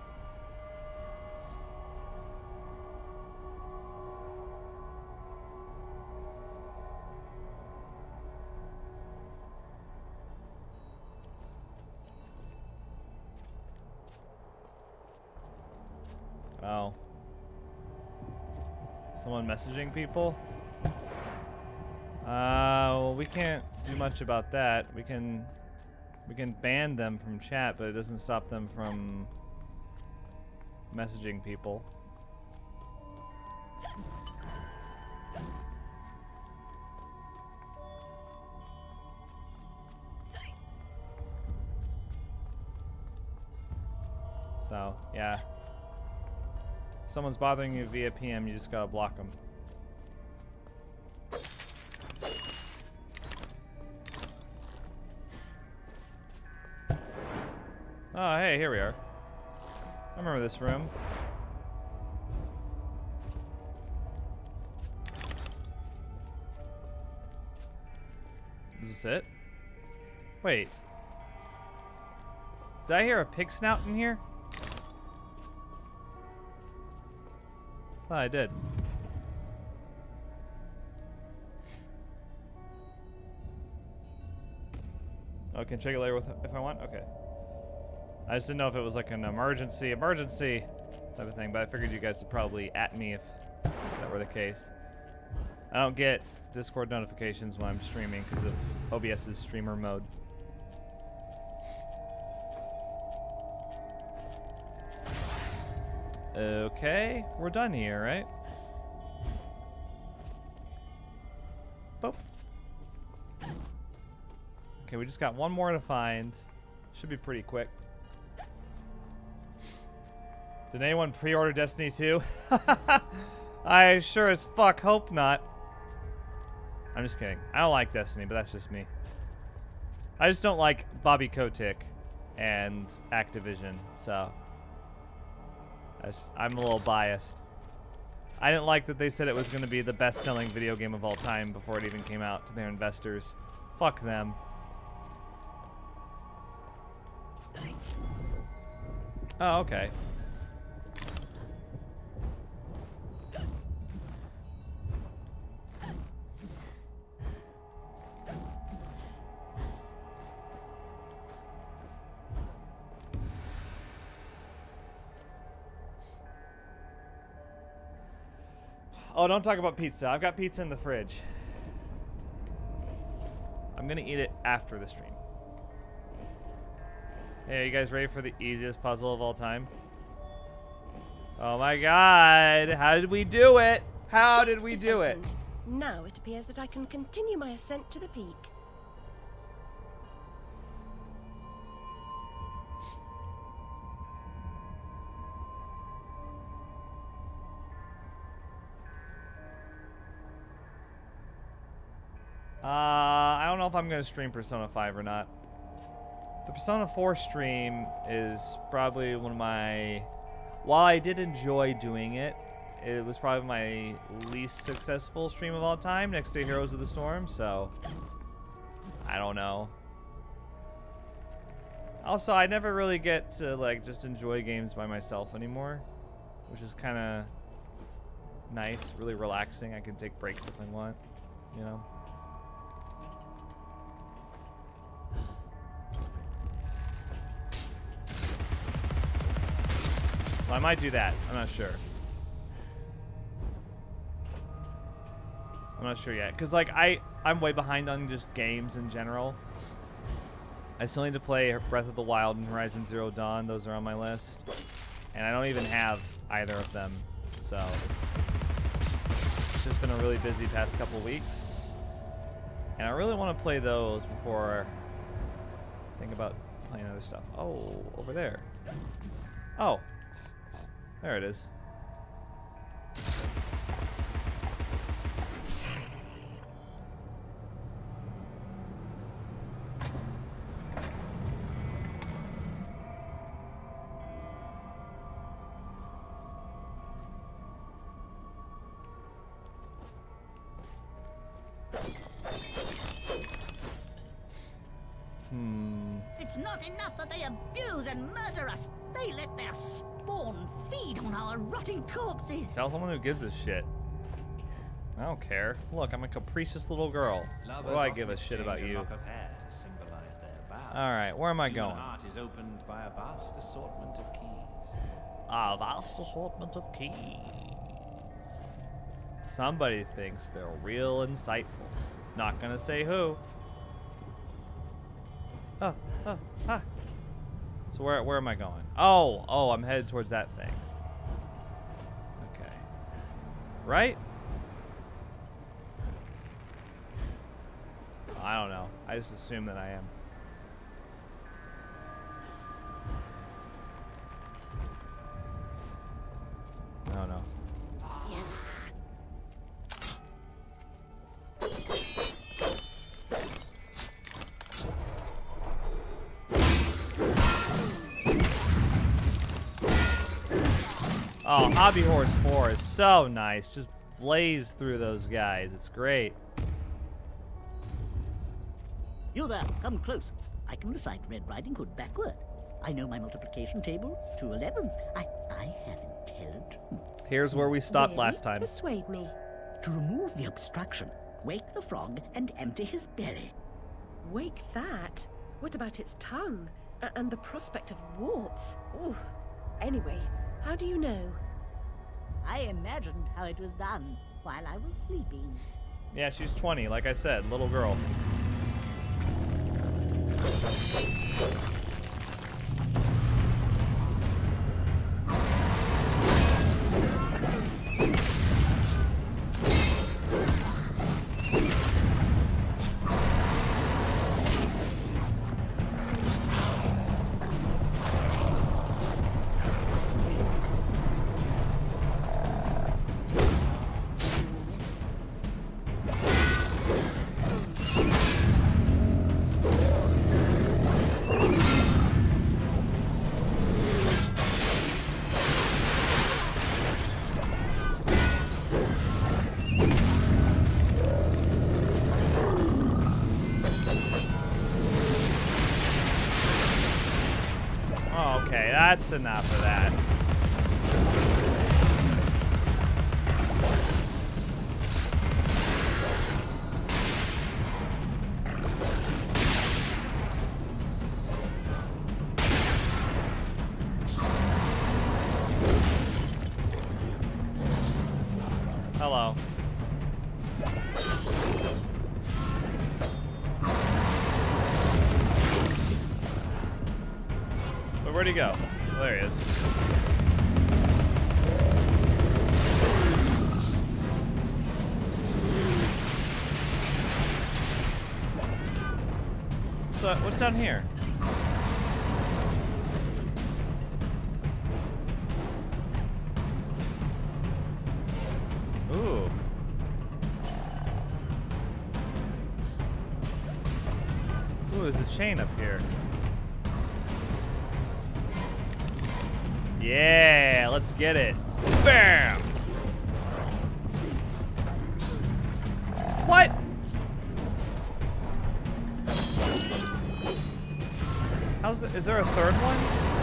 Speaker 1: Oh. Someone messaging people? Uh, well, we can't do much about that. We can, we can ban them from chat, but it doesn't stop them from messaging people. So, yeah. If someone's bothering you via PM, you just gotta block them. Oh, hey, here we are. I remember this room. Is this it? Wait. Did I hear a pig snout in here? Thought I did. Oh, I can check it later with if I want? Okay. I just didn't know if it was like an emergency, emergency type of thing, but I figured you guys would probably at me if that were the case. I don't get Discord notifications when I'm streaming because of OBS's streamer mode. Okay, we're done here, right? Boop. Okay, we just got one more to find. Should be pretty quick. Did anyone pre-order Destiny 2? I sure as fuck hope not. I'm just kidding. I don't like Destiny, but that's just me. I just don't like Bobby Kotick and Activision, so... I'm a little biased. I didn't like that they said it was going to be the best-selling video game of all time before it even came out to their investors. Fuck them. Oh, okay. Oh, don't talk about pizza. I've got pizza in the fridge. I'm gonna eat it after the stream. Hey, you guys ready for the easiest puzzle of all time? Oh my god! How did we do it? How did we do it?
Speaker 3: Now it appears that I can continue my ascent to the peak.
Speaker 1: I'm gonna stream Persona 5 or not. The Persona 4 stream is probably one of my. While I did enjoy doing it, it was probably my least successful stream of all time, next to Heroes of the Storm. So, I don't know. Also, I never really get to like just enjoy games by myself anymore, which is kind of nice, really relaxing. I can take breaks if I want, you know. I might do that. I'm not sure. I'm not sure yet. Cause like I, I'm way behind on just games in general. I still need to play Breath of the Wild and Horizon Zero Dawn. Those are on my list. And I don't even have either of them. So it's just been a really busy past couple weeks. And I really want to play those before I think about playing other stuff. Oh, over there. Oh, there it is.
Speaker 6: Rotting corpses.
Speaker 1: Tell someone who gives a shit. I don't care. Look, I'm a capricious little girl. What do I give a shit about you? Alright, where am I going?
Speaker 8: heart is opened by a vast assortment of keys.
Speaker 1: A vast assortment of keys. Somebody thinks they're real insightful. Not gonna say who. Oh, oh, ah. So where where am I going? Oh, oh, I'm headed towards that thing. Okay. Right? I don't know. I just assume that I am. I don't know. Hobby Horse 4 is so nice. Just blaze through those guys. It's great.
Speaker 6: You there, come close. I can recite Red Riding Hood backward. I know my multiplication tables, two elevens. I, I have intelligence.
Speaker 1: Here's where we stopped
Speaker 3: Really?
Speaker 1: last time.
Speaker 3: Persuade me.
Speaker 6: To remove the obstruction, wake the frog and empty his belly.
Speaker 3: Wake that. What about its tongue? A- and the prospect of warts? Ooh. Anyway, how do you know?
Speaker 6: I imagined how it was done while I was sleeping.
Speaker 1: Yeah, she's 20, like I said, little girl. That's enough of that. What's down here? How's the, is there a third one?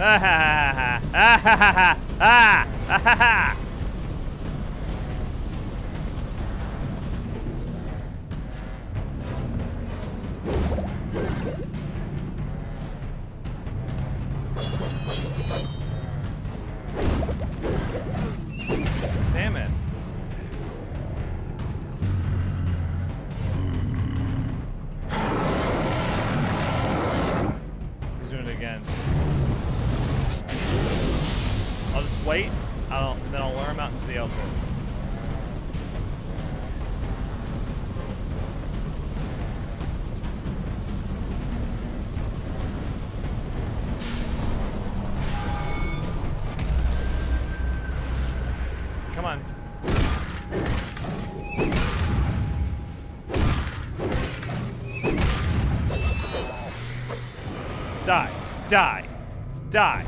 Speaker 1: Ah, ¡Ja, ja, ja, ja! Die. Die.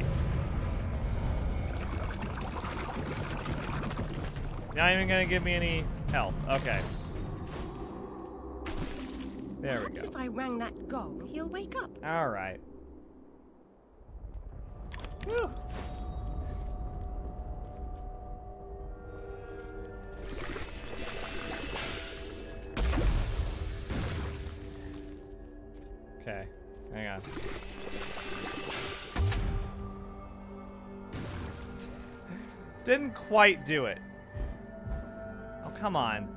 Speaker 1: Not even gonna give me any health. Okay. There we
Speaker 3: Perhaps
Speaker 1: go.
Speaker 3: if I rang that gong, he'll wake up.
Speaker 1: All right. Quite do it. Oh, come on.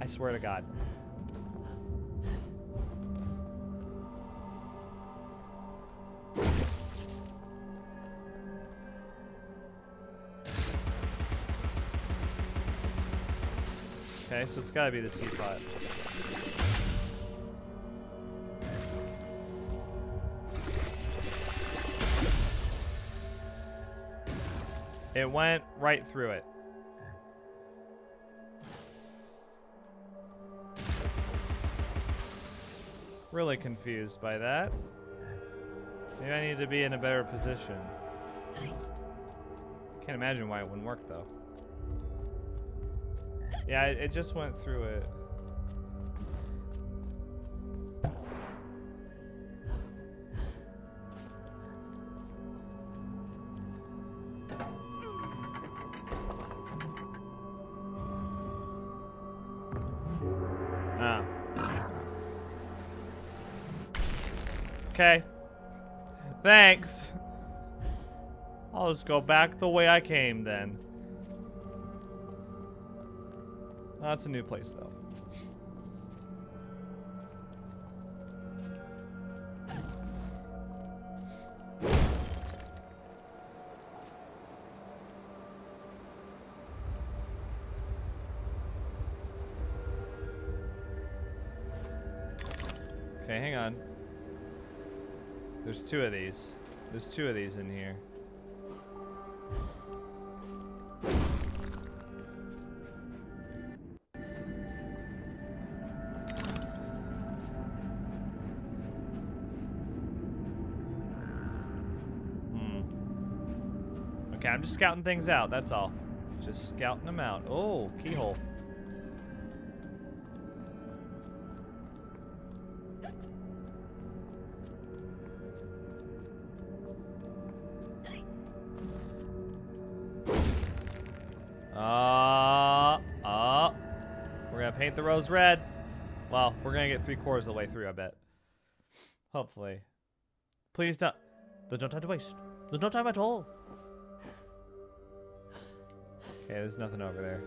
Speaker 1: I swear to God. Okay, so it's gotta be the teapot. It went right through it. Really confused by that. Maybe I need to be in a better position. Can't imagine why it wouldn't work though. Yeah, it, it just went through it. Okay. Thanks. I'll just go back the way I came then. That's a new place though. Okay, hang on. There's two of these. There's two of these in here. Hmm. Okay, I'm just scouting things out, that's all. Just scouting them out. Oh, keyhole. Rose red. Well, we're gonna get three quarters of the way through, I bet. Hopefully. Please don't. There's no time to waste. There's no time at all. Okay, there's nothing over there.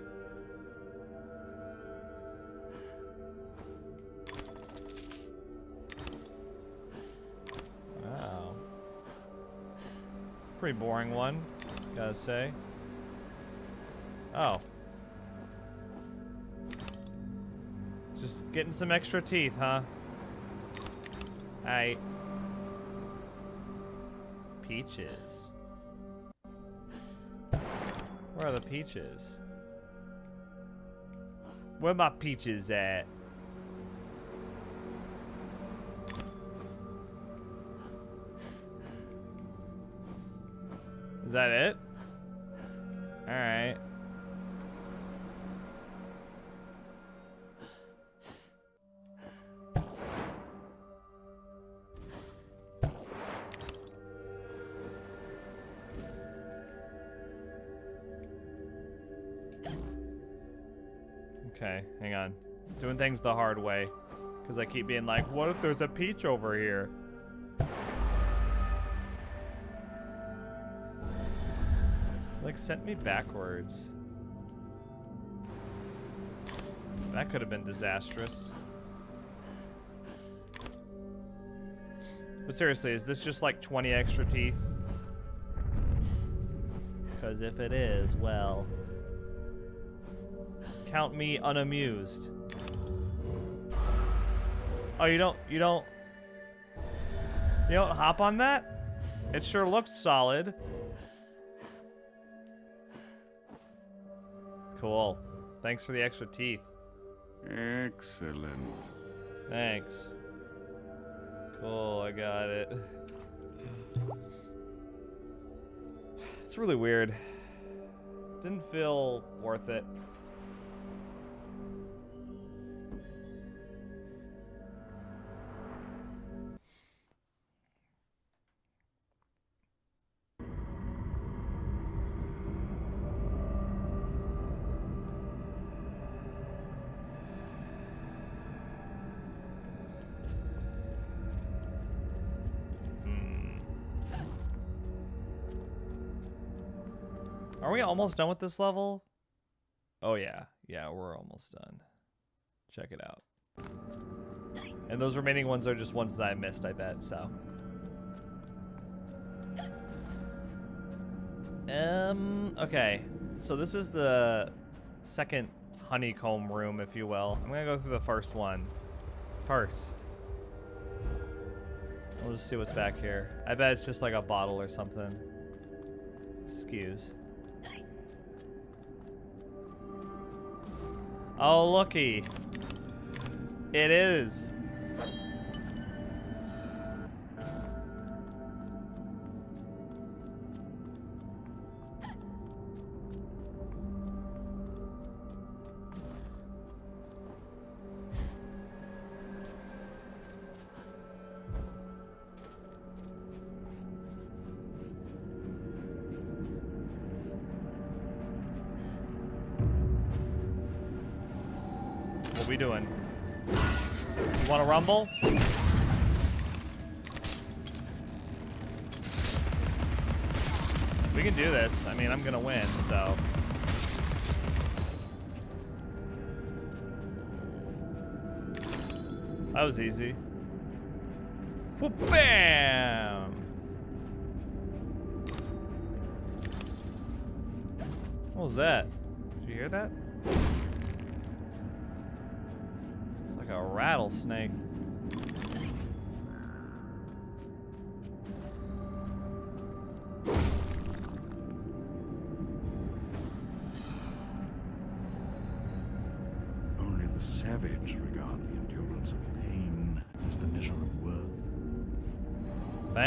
Speaker 1: Wow. Pretty boring one, gotta say. Oh. Getting some extra teeth, huh? I. Peaches. Where are the peaches? Where my peaches at? Things the hard way. Because I keep being like, what if there's a peach over here? Like, sent me backwards. That could have been disastrous. But seriously, is this just like 20 extra teeth? Because if it is, well... Count me unamused. Oh, you don't, you don't, you don't hop on that? It sure looked solid. Cool. Thanks for the extra teeth.
Speaker 9: Excellent.
Speaker 1: Thanks. Cool, I got it. It's really weird. Didn't feel worth it. Almost done with this level? Oh yeah, yeah, we're almost done. Check it out. And those remaining ones are just ones that I missed, I bet, so. Um, okay. So this is the second honeycomb room, if you will. I'm gonna go through the first one first. We'll just see what's back here. I bet it's just like a bottle or something. Excuse. Oh, looky. It is. Rumble? We can do this. I mean, I'm gonna win, so. That was easy. Whoop, bam! What was that? Did you hear that? It's like a rattlesnake.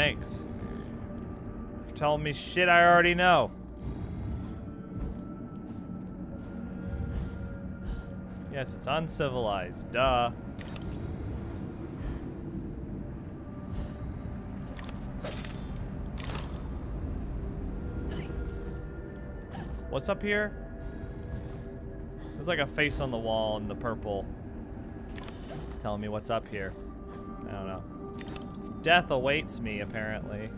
Speaker 1: Thanks. For telling me shit I already know. Yes, it's uncivilized. Duh. What's up here? There's like a face on the wall in the purple. Telling me what's up here. I don't know. Death awaits me, apparently.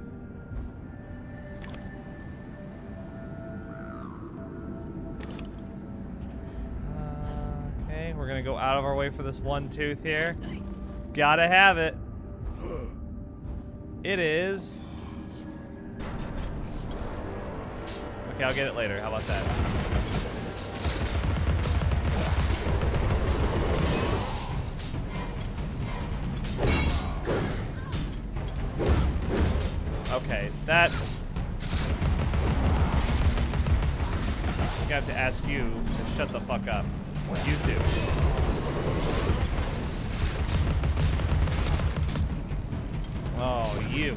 Speaker 1: Okay, we're gonna go out of our way for this one tooth here. Gotta have it. It is. Okay, I'll get it later. How about that? That's... I have to ask you to shut the fuck up. What you do. Oh, you.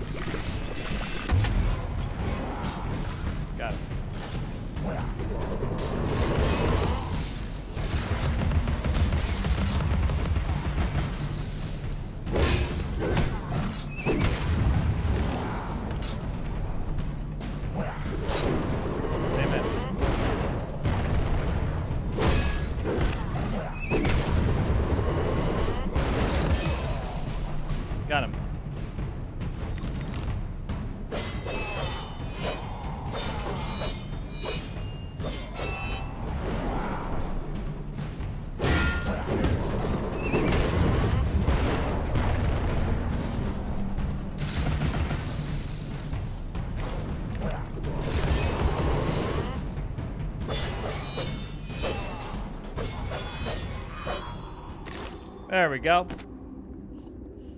Speaker 1: We go.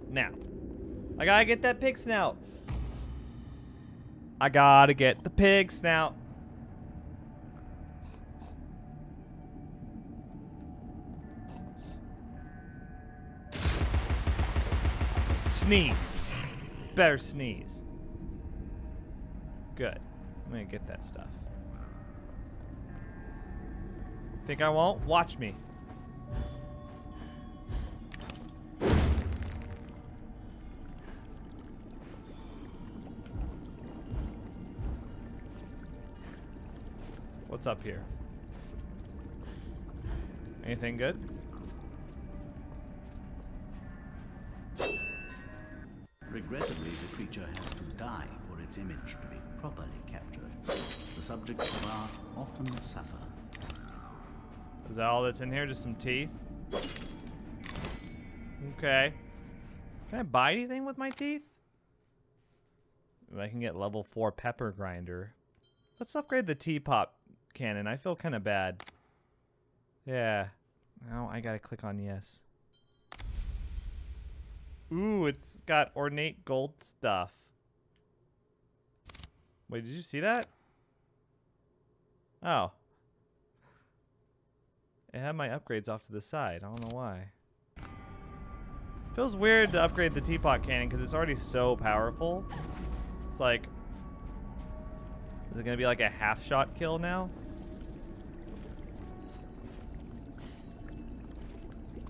Speaker 1: Now, I gotta get that pig snout. I gotta get the pig snout. Sneeze. Better sneeze. Good. I'm gonna get that stuff. Think I won't? Watch me. What's up here? Anything good?
Speaker 9: Regrettably, the creature has to die for its image to be properly captured. The subjects of art often suffer.
Speaker 1: Is that all that's in here? Just some teeth? Okay. Can I buy anything with my teeth? I can get level 4 pepper grinder. Let's upgrade the teapot cannon. I feel kind of bad. Yeah. Now I gotta click on yes. Ooh, it's got ornate gold stuff. Wait, did you see that? Oh. it had my upgrades off to the side. I don't know why. Feels weird to upgrade the teapot cannon because it's already so powerful. It's like, is it gonna be like a half shot kill now?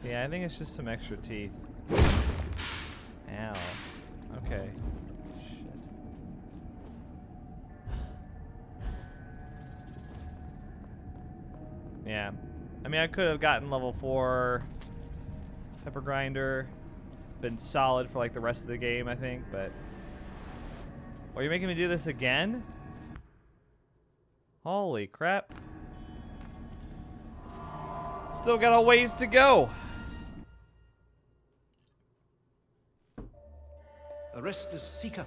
Speaker 1: Yeah, I think it's just some extra teeth. Ow. Okay. Shit. Yeah. I mean, I could have gotten level 4 pepper grinder. Been solid for like the rest of the game, I think, but... Are you making me do this again? Holy crap. Still got a ways to go.
Speaker 7: A restless seeker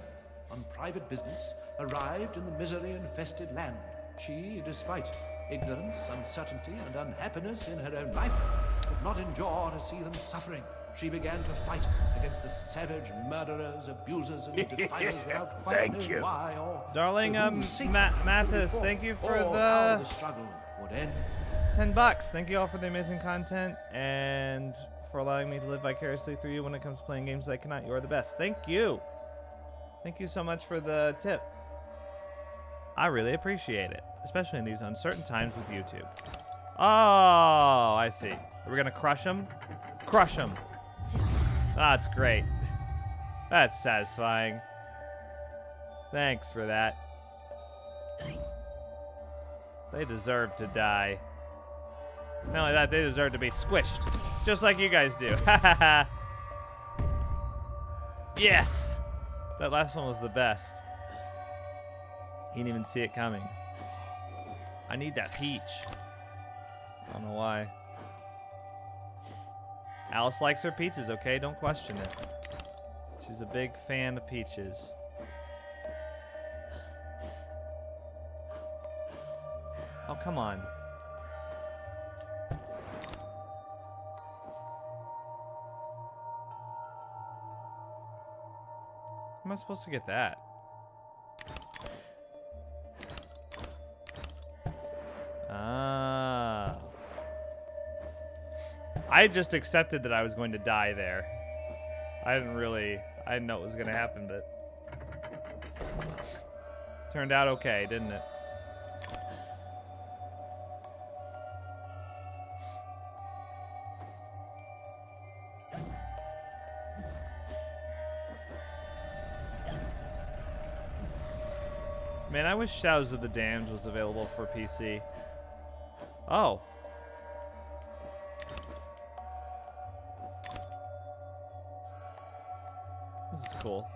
Speaker 7: on private business arrived in the misery-infested land. She, despite ignorance, uncertainty, and unhappiness in her own life, could not endure to see them suffering. She began to fight against the savage murderers, abusers, and defilers without quite
Speaker 2: Thank
Speaker 7: knowing
Speaker 2: you.
Speaker 7: why or
Speaker 1: Darling,
Speaker 7: for
Speaker 1: um, Ma-
Speaker 7: she
Speaker 1: Mattis, thank you for the-
Speaker 7: the struggle would end.
Speaker 1: 10 bucks. Thank you all for the amazing content and for allowing me to live vicariously through you when it comes to playing games I cannot. You are the best. Thank you. Thank you so much for the tip. I really appreciate it, especially in these uncertain times with YouTube. Oh, I see. We're we going to crush them? Crush them. That's great. That's satisfying. Thanks for that. They deserve to die. Not only that, they deserve to be squished. Just like you guys do. yes! That last one was the best. He didn't even see it coming. I need that peach. I don't know why. Alice likes her peaches, okay? Don't question it. She's a big fan of peaches. Oh, come on. Am I supposed to get that? Ah. I just accepted that I was going to die there. I didn't really, I didn't know it was going to happen, but turned out okay, didn't it? I wish Shadows of the Damned was available for PC. Oh. This is cool.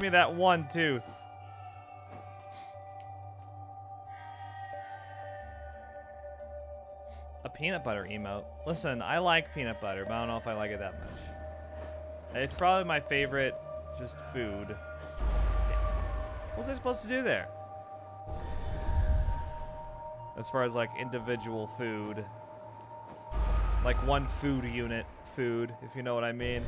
Speaker 1: Give me that one tooth. A peanut butter emote. Listen, I like peanut butter, but I don't know if I like it that much. It's probably my favorite just food. What was I supposed to do there? As far as like individual food. Like one food unit food, if you know what I mean.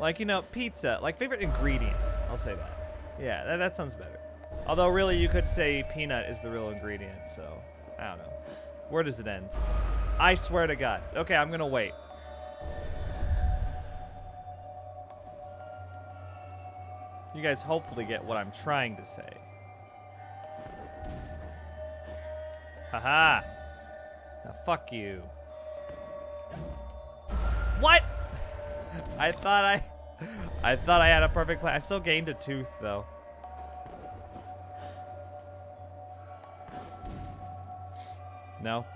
Speaker 1: Like, you know, pizza. Like, favorite ingredient. I'll say that. Yeah, that, that sounds better. Although, really, you could say peanut is the real ingredient, so I don't know. Where does it end? I swear to God. Okay, I'm gonna wait. You guys hopefully get what I'm trying to say. Haha. Now, fuck you. What? I thought I... I thought I had a perfect plan. I still gained a tooth, though. No?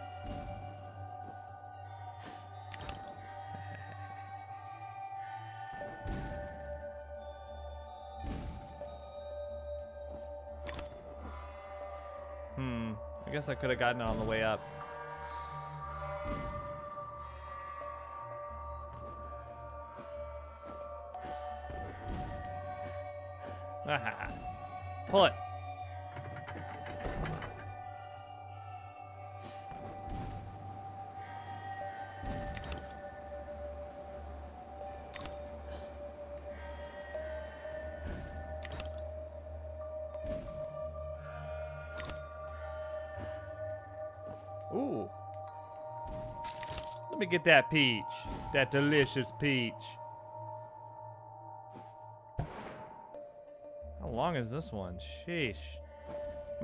Speaker 1: Hmm. I guess I could have gotten it on the way up. Let me get that peach. That delicious peach. How long is this one? Sheesh.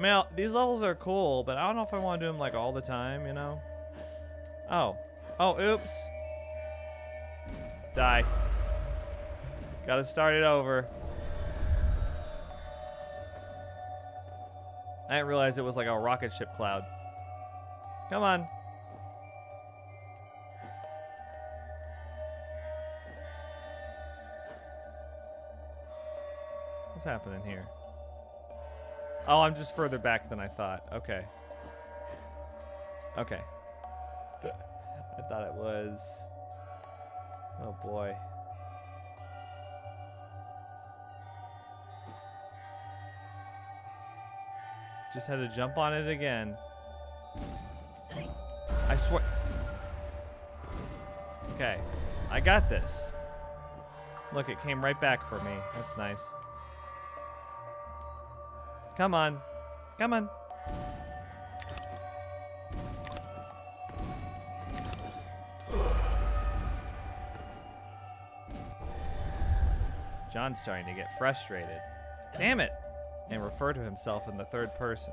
Speaker 1: I'll- these levels are cool, but I don't know if I want to do them like all the time, you know? Oh. Oh, oops. Die. Gotta start it over. I didn't realize it was like a rocket ship cloud. Come on. What's happening here? Oh, I'm just further back than I thought. Okay. Okay. I thought it was. Oh boy. Just had to jump on it again. I swear. Okay. I got this. Look, it came right back for me. That's nice. Come on. Come on. John's starting to get frustrated. Damn it! And refer to himself in the third person.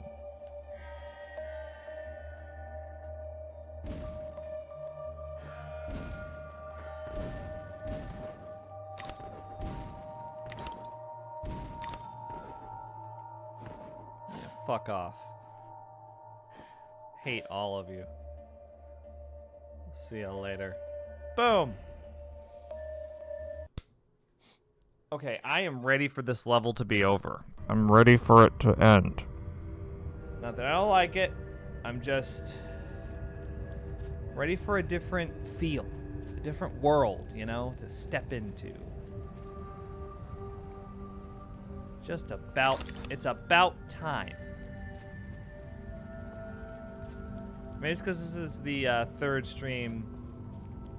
Speaker 1: Okay, I am ready for this level to be over. I'm ready for it to end. Not that I don't like it, I'm just ready for a different feel, a different world, you know, to step into. Just about, it's about time. Maybe it's because this is the uh, third stream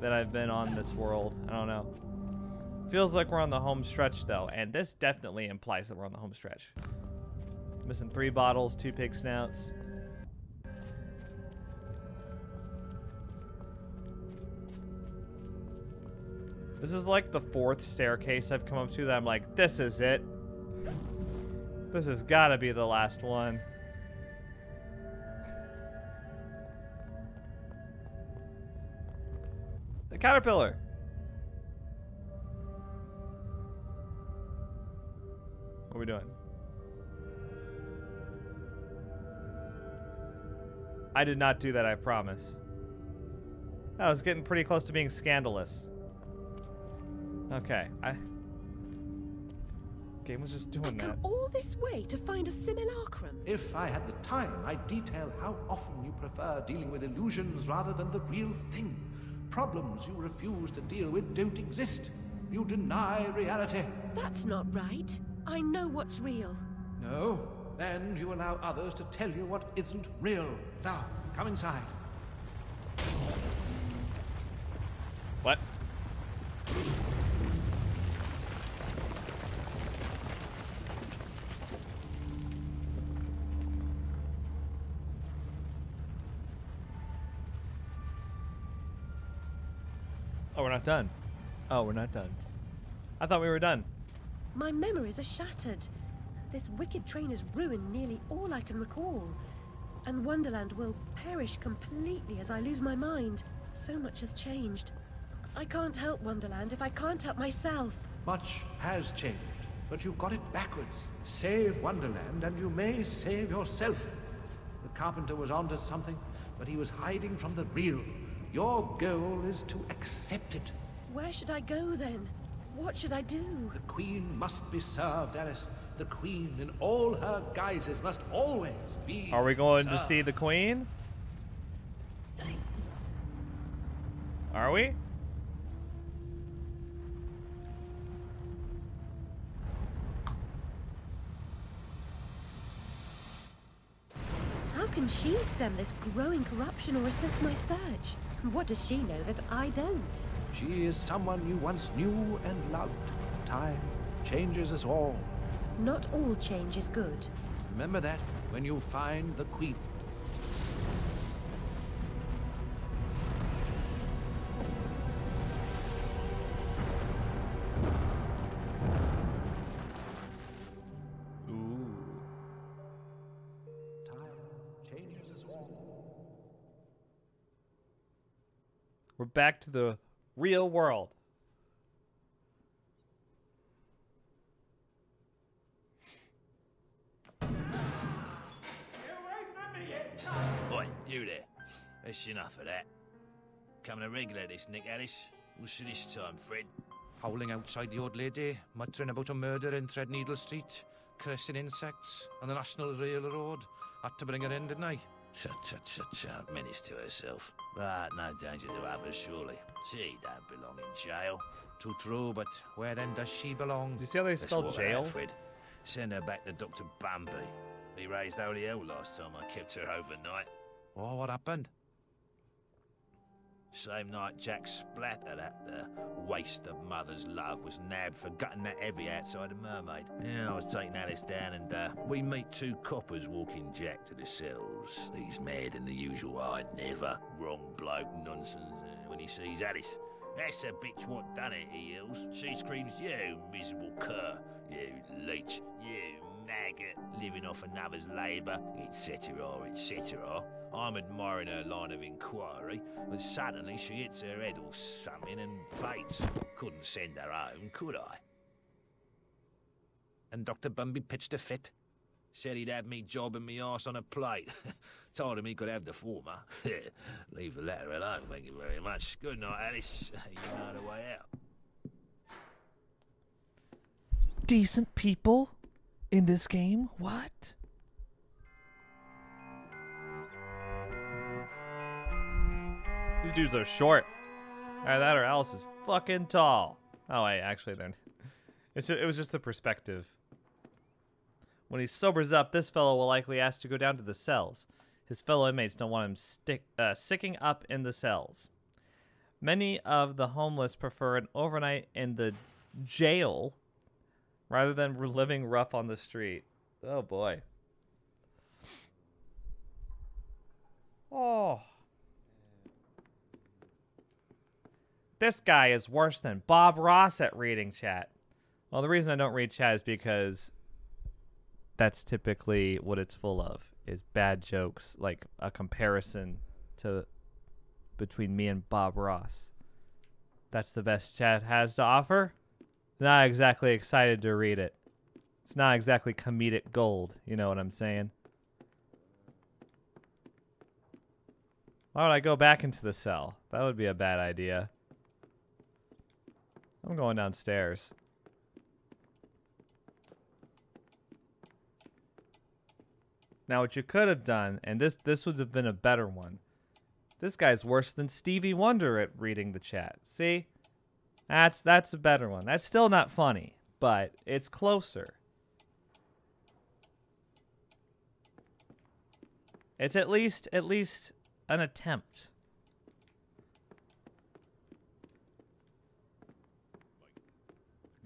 Speaker 1: that I've been on this world. I don't know. Feels like we're on the home stretch though, and this definitely implies that we're on the home stretch. Missing three bottles, two pig snouts. This is like the fourth staircase I've come up to that I'm like, this is it. This has gotta be the last one. The caterpillar. We doing? I did not do that, I promise. I was getting pretty close to being scandalous. Okay, I... Game was just doing that.
Speaker 3: All this way to find a simulacrum.
Speaker 7: If I had the time, I'd detail how often you prefer dealing with illusions rather than the real thing. Problems you refuse to deal with don't exist. You deny reality.
Speaker 3: That's not right. I know what's real.
Speaker 7: No? Then you allow others to tell you what isn't real. Now, come inside.
Speaker 1: What? Oh, we're not done. Oh, we're not done. I thought we were done.
Speaker 3: My memories are shattered. This wicked train has ruined nearly all I can recall. And Wonderland will perish completely as I lose my mind. So much has changed. I can't help Wonderland if I can't help myself.
Speaker 7: Much has changed, but you've got it backwards. Save Wonderland, and you may save yourself. The carpenter was onto something, but he was hiding from the real. Your goal is to accept it.
Speaker 3: Where should I go then? What should I do?
Speaker 7: The queen must be served, Alice. The queen in all her guises must always be
Speaker 1: Are we going
Speaker 7: served.
Speaker 1: to see the queen? Are we?
Speaker 3: How can she stem this growing corruption or assist my search? What does she know that I don't?
Speaker 7: She is someone you once knew and loved. Time changes us all.
Speaker 3: Not all change is good.
Speaker 7: Remember that when you find the Queen.
Speaker 1: Back to the real world.
Speaker 10: Oi, you there. That's enough of that. Coming a regular this, Nick Harris. What's this time, Fred?
Speaker 11: Howling outside the old lady, muttering about a murder in Threadneedle Street, cursing insects on the National Railroad. Had to bring her in, didn't I?
Speaker 10: Chut, chut, chut, chut. Menace to herself. But no danger to others, surely. She don't belong in jail.
Speaker 11: Too true, but where then does she belong?
Speaker 1: Do you see how they spelled jail?
Speaker 10: out, Fred. Send her back to Dr. Bumby. He raised holy hell last time I kept her overnight.
Speaker 11: Oh, what happened?
Speaker 10: Same night Jack Splatter, that uh, waste of mother's love, was nabbed for gutting that heavy outside a mermaid. Yeah, I was taking Alice down and uh, we meet two coppers walking Jack to the cells. He's mad than the usual I never. Wrong bloke nonsense uh, when he sees Alice. That's a bitch what done it, he yells. She screams, you miserable cur, you leech, you maggot, living off another's labour, etc., etc. I'm admiring her line of inquiry, but suddenly she hits her head or something and faints. Couldn't send her home, could I?
Speaker 11: And Dr. Bumby pitched a fit.
Speaker 10: Said he'd have me jobbing me arse on a plate. Told him he could have the former. Leave the latter alone, thank you very much. Good night, Alice. You know the way out.
Speaker 12: Decent people in this game? What?
Speaker 1: These dudes are short. Either that or Alice is fucking tall. Oh wait, actually then, it's it was just the perspective. When he sobers up, this fellow will likely ask to go down to the cells. His fellow inmates don't want him stick uh, sicking up in the cells. Many of the homeless prefer an overnight in the jail rather than living rough on the street. Oh boy. Oh. This guy is worse than Bob Ross at reading chat. Well, the reason I don't read chat is because that's typically what it's full of is bad jokes, like a comparison to between me and Bob Ross. That's the best chat has to offer. Not exactly excited to read it. It's not exactly comedic gold, you know what I'm saying? Why would I go back into the cell? That would be a bad idea. I'm going downstairs. Now, what you could have done, and this this would have been a better one. This guy's worse than Stevie Wonder at reading the chat. See, that's that's a better one. That's still not funny, but it's closer. It's at least at least an attempt.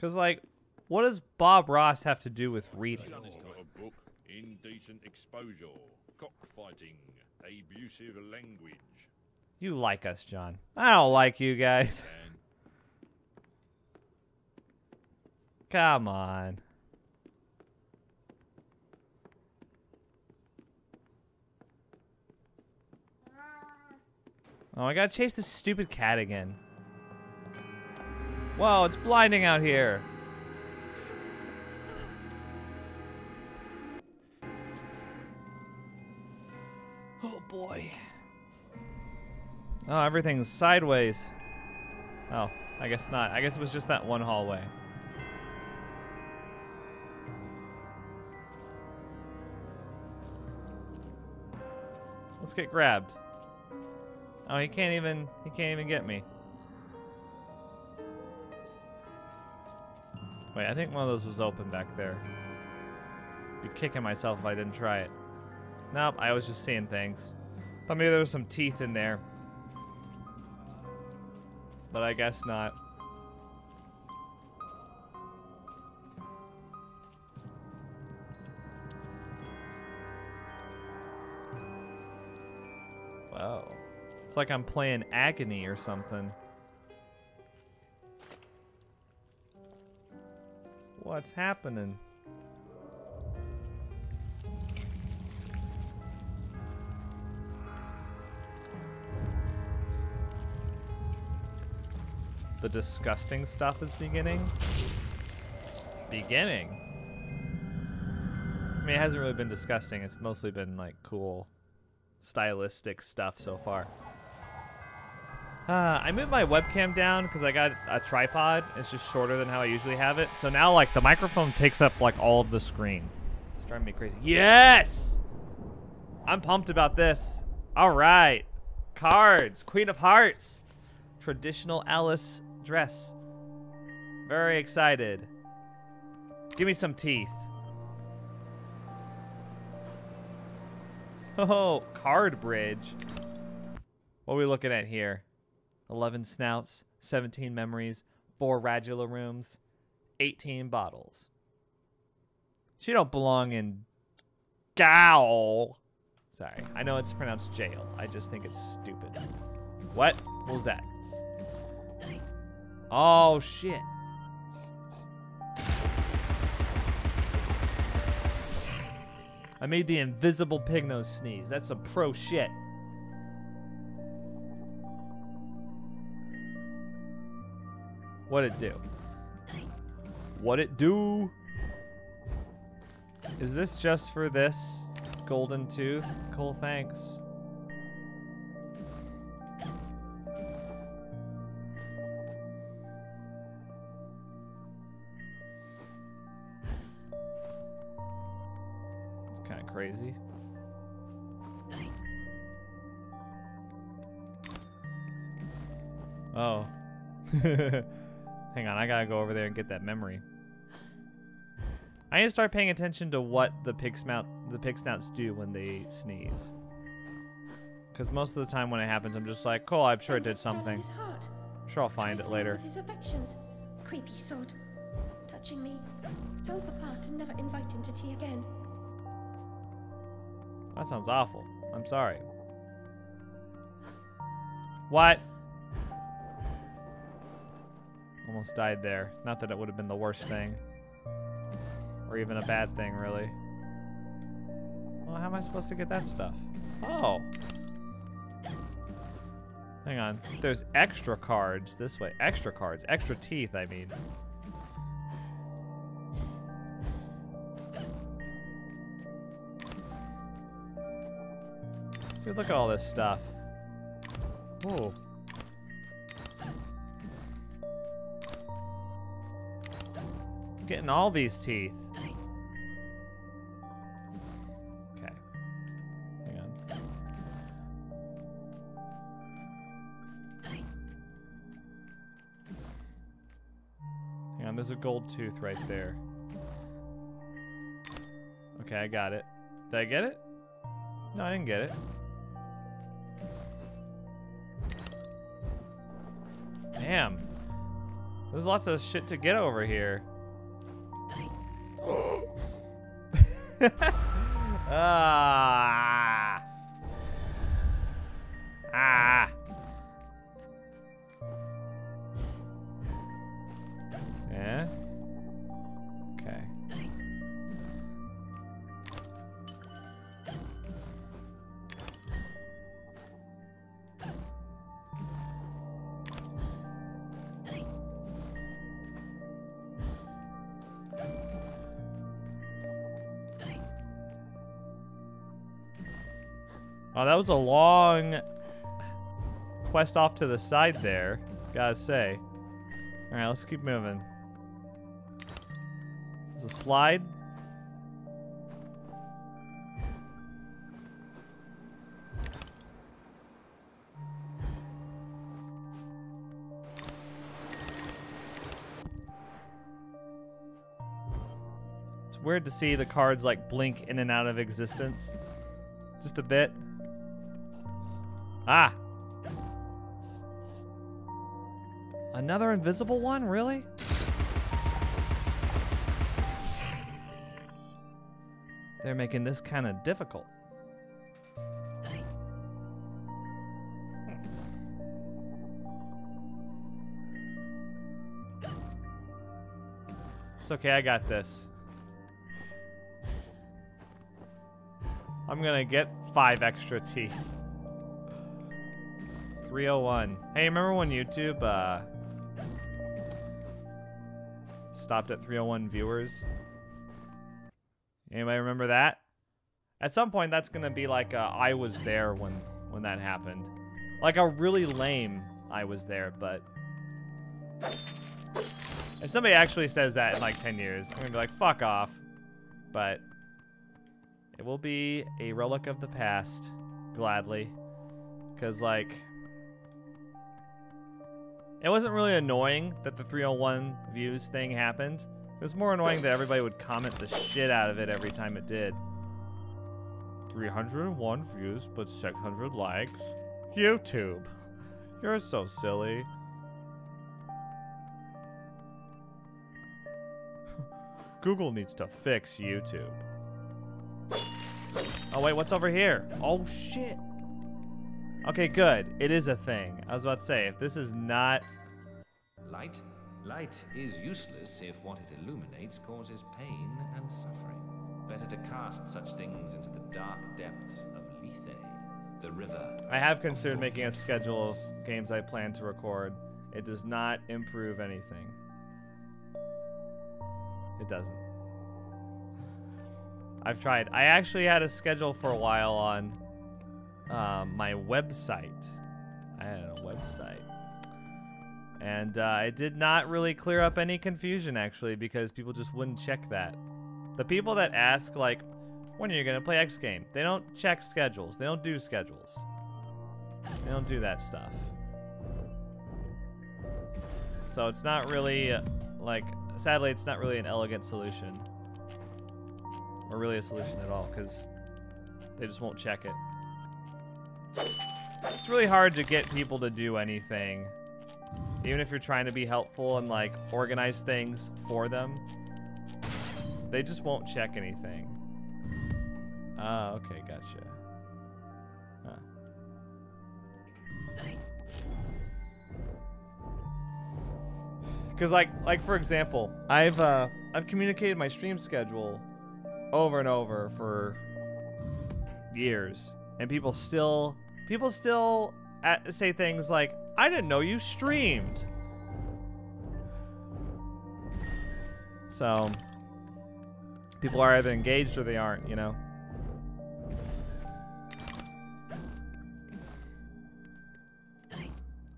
Speaker 1: Cause like, what does Bob Ross have to do with reading?
Speaker 13: a book, indecent exposure, cockfighting, abusive language.
Speaker 1: You like us, John. I don't like you guys. Come on. Oh, I gotta chase this stupid cat again. Whoa, it's blinding out here. Oh boy. Oh, everything's sideways. Oh, I guess not. I guess it was just that one hallway. Let's get grabbed. Oh, he can't even he can't even get me. Wait, I think one of those was open back there. Be kicking myself if I didn't try it. Nope, I was just seeing things. Thought maybe there was some teeth in there. But I guess not. It's like I'm playing Agony or something. What's happening? The disgusting stuff is beginning? Beginning? I mean, it hasn't really been disgusting. It's mostly been, like, cool, stylistic stuff so far. Uh, I moved my webcam down because I got a tripod. It's just shorter than how I usually have it. So now, like, the microphone takes up, like, all of the screen. It's driving me crazy. Yes! I'm pumped about this. All right. Cards. Queen of Hearts. Traditional Alice dress. Very excited. Give me some teeth. Oh, card bridge. What are we looking at here? 11 snouts, 17 memories, 4 radula rooms, 18 bottles. She don't belong in Gal. Sorry, I know it's pronounced jail. I just think it's stupid. What? What was that? Oh, shit. I made the invisible pig nose sneeze. That's some pro shit. What it do? What it do? Is this just for this golden tooth? Cool, thanks. It's kind of crazy. Oh. Hang on, I gotta go over there and get that memory. I need to start paying attention to what the pig snout the pig snouts do when they sneeze. Because most of the time when it happens, I'm just like, cool, I'm sure it did something. I'm sure I'll find it later.
Speaker 3: His affections. Creepy sod. Touching me. Told Papa to never invite him to tea again.
Speaker 1: That sounds awful. I'm sorry. What? Almost died there. Not that it would have been the worst thing. Or even a bad thing, really. Well, how am I supposed to get that stuff? Oh. Hang on. There's extra cards this way. Extra cards. Extra teeth, I mean. Dude, look at all this stuff. Ooh. Getting all these teeth. Okay. Hang on. Hang on, there's a gold tooth right there. Okay, I got it. Did I get it? No, I didn't get it. Damn. There's lots of shit to get over here. ah. Ah. Oh, that was a long quest off to the side there, gotta say. Alright, let's keep moving. There's a slide. It's weird to see the cards like blink in and out of existence. Just a bit. Ah! Another invisible one? Really? They're making this kind of difficult. It's okay, I got this. I'm gonna get five extra teeth. 301. Hey, remember when YouTube uh, stopped at 301 viewers? Anybody remember that? At some point, that's gonna be like a, I was there when when that happened, like a really lame I was there. But if somebody actually says that in like 10 years, I'm gonna be like, fuck off. But it will be a relic of the past, gladly, because like it wasn't really annoying that the 301 views thing happened. It was more annoying that everybody would comment the shit out of it every time it did. 301 views, but 600 likes. YouTube. You're so silly. Google needs to fix YouTube. Oh, wait, what's over here? Oh, shit. Okay, good. It is a thing. I was about to say, if this is not...
Speaker 14: Light? Light is useless if what it illuminates causes pain and suffering. Better to cast such things into the dark depths of Lethe, the river.
Speaker 1: I have considered making a schedule of games I plan to record. It does not improve anything. It doesn't. I've tried. I actually had a schedule for a while on um, my website. I had a website. And uh, it did not really clear up any confusion, actually, because people just wouldn't check that. The people that ask, like, when are you going to play X game? They don't check schedules. They don't do schedules. They don't do that stuff. So it's not really, uh, like, sadly, it's not really an elegant solution. Or really a solution at all, because they just won't check it. It's really hard to get people to do anything. Even if you're trying to be helpful and, like, organize things for them. They just won't check anything. Ah, okay, gotcha. Cause like like for example, I've uh I've communicated my stream schedule over and over for years, and people still people still at, say things like, "I didn't know you streamed." So people are either engaged or they aren't, you know.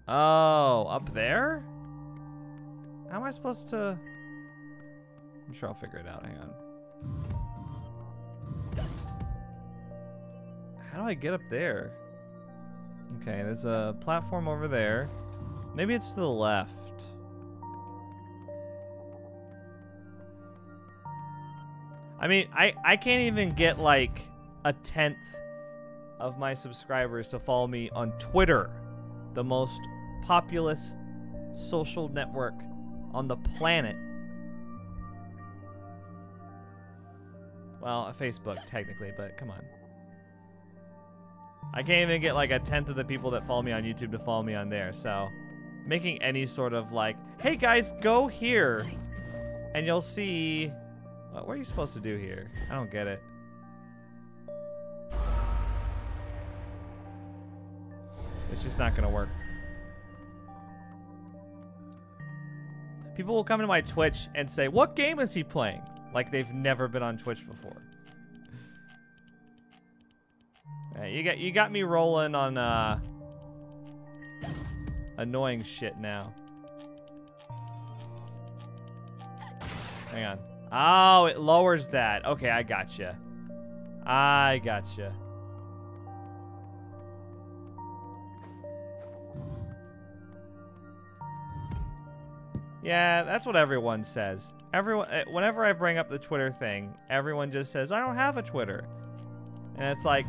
Speaker 1: Oh, up there? How am I supposed to... I'm sure I'll figure it out. Hang on. How do I get up there? Okay, there's a platform over there. Maybe it's to the left. I mean, I, I can't even get like a tenth of my subscribers to follow me on Twitter, the most populous social network on the planet. Well, a Facebook, technically, but come on. I can't even get like a tenth of the people that follow me on YouTube to follow me on there, so making any sort of like, hey guys, go here, and you'll see. What, are you supposed to do here? I don't get it. It's just not gonna work. People will come to my Twitch and say, what game is he playing? Like they've never been on Twitch before. You got you got me rolling on uh annoying shit now. Hang on. Oh, it lowers that. Okay, I gotcha. I gotcha. Yeah, that's what everyone says. Everyone, eh, whenever I bring up the Twitter thing, everyone just says, I don't have a Twitter. And it's like,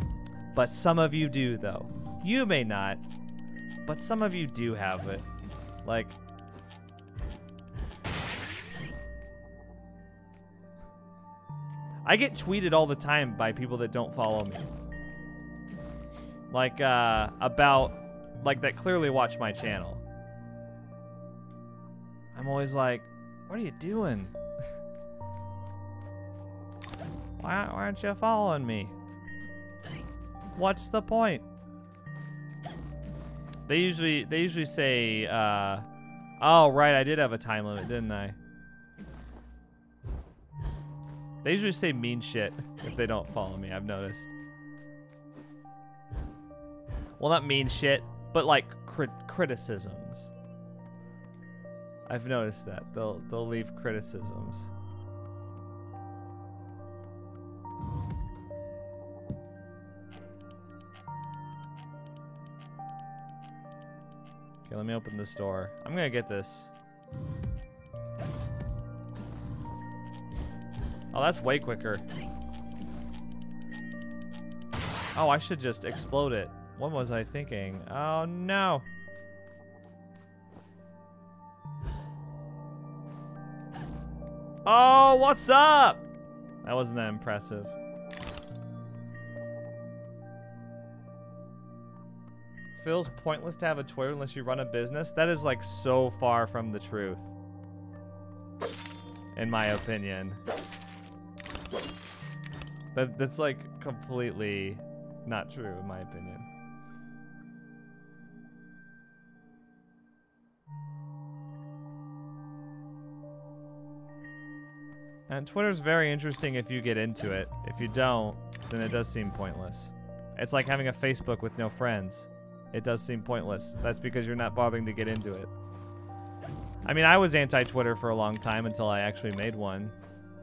Speaker 1: But some of you do, though. You may not, but some of you do have it. Like, I get tweeted all the time by people that don't follow me. Like, uh, about, like, that clearly watch my channel. I'm always like, what are you doing? why, why aren't you following me? What's the point? They usually, they usually say, uh, oh, right, I did have a time limit, didn't I? They usually say mean shit if they don't follow me, I've noticed. Well, not mean shit, but like crit criticisms. I've noticed that. They'll they'll leave criticisms. Okay, let me open this door. I'm gonna get this. Oh, that's way quicker. Oh, I should just explode it. What was I thinking? Oh, no. Oh, what's up? That wasn't that impressive. Feels pointless to have a Twitter unless you run a business. That is like so far from the truth. In my opinion. That that's like completely not true in my opinion. And Twitter's very interesting if you get into it. If you don't, then it does seem pointless. It's like having a Facebook with no friends. It does seem pointless. That's because you're not bothering to get into it. I mean, I was anti-Twitter for a long time until I actually made one.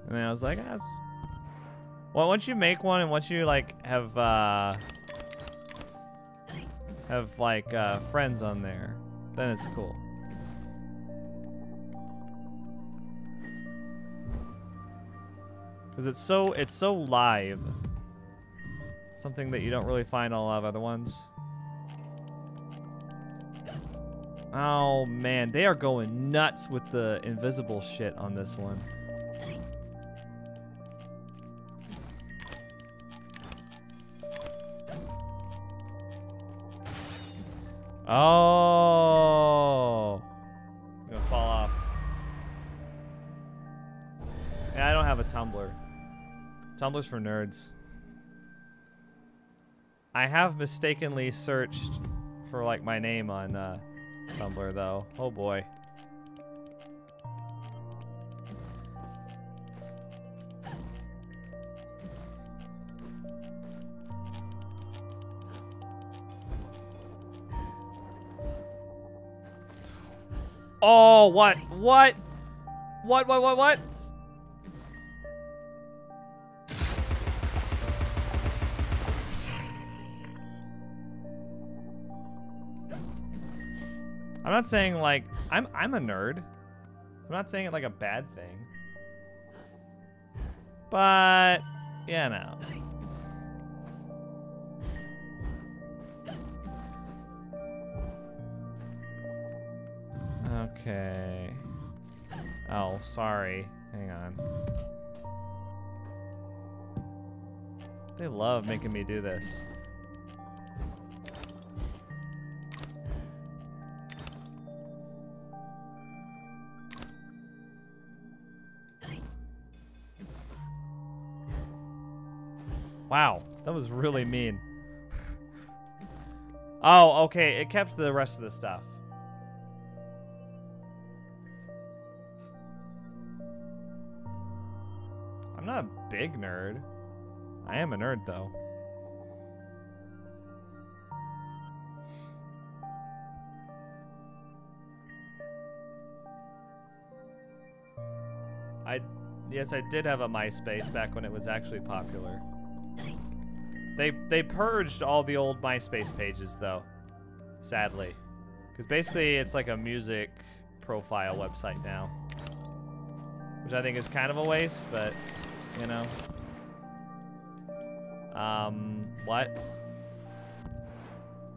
Speaker 1: And then I was like, ah, well, once you make one and once you like have uh have like uh friends on there, then it's cool. Cuz it's so it's so live. Something that you don't really find on a lot of other ones. Oh man, they are going nuts with the invisible shit on this one. Oh. I'm gonna fall off. Yeah, I don't have a Tumblr. Tumblr's for nerds. I have mistakenly searched for like my name on uh, Tumblr though. Oh boy. Oh, what? What? What, what, what, what? I'm not saying like I'm I'm a nerd. I'm not saying it like a bad thing. But yeah, no. Okay. Oh, sorry. Hang on. They love making me do this. Wow, that was really mean. oh, okay, it kept the rest of the stuff. I'm not a big nerd. I am a nerd, though. I, yes, I did have a MySpace back when it was actually popular. They they purged all the old MySpace pages though, sadly, because basically it's like a music profile website now, which I think is kind of a waste, but you know. Um, what?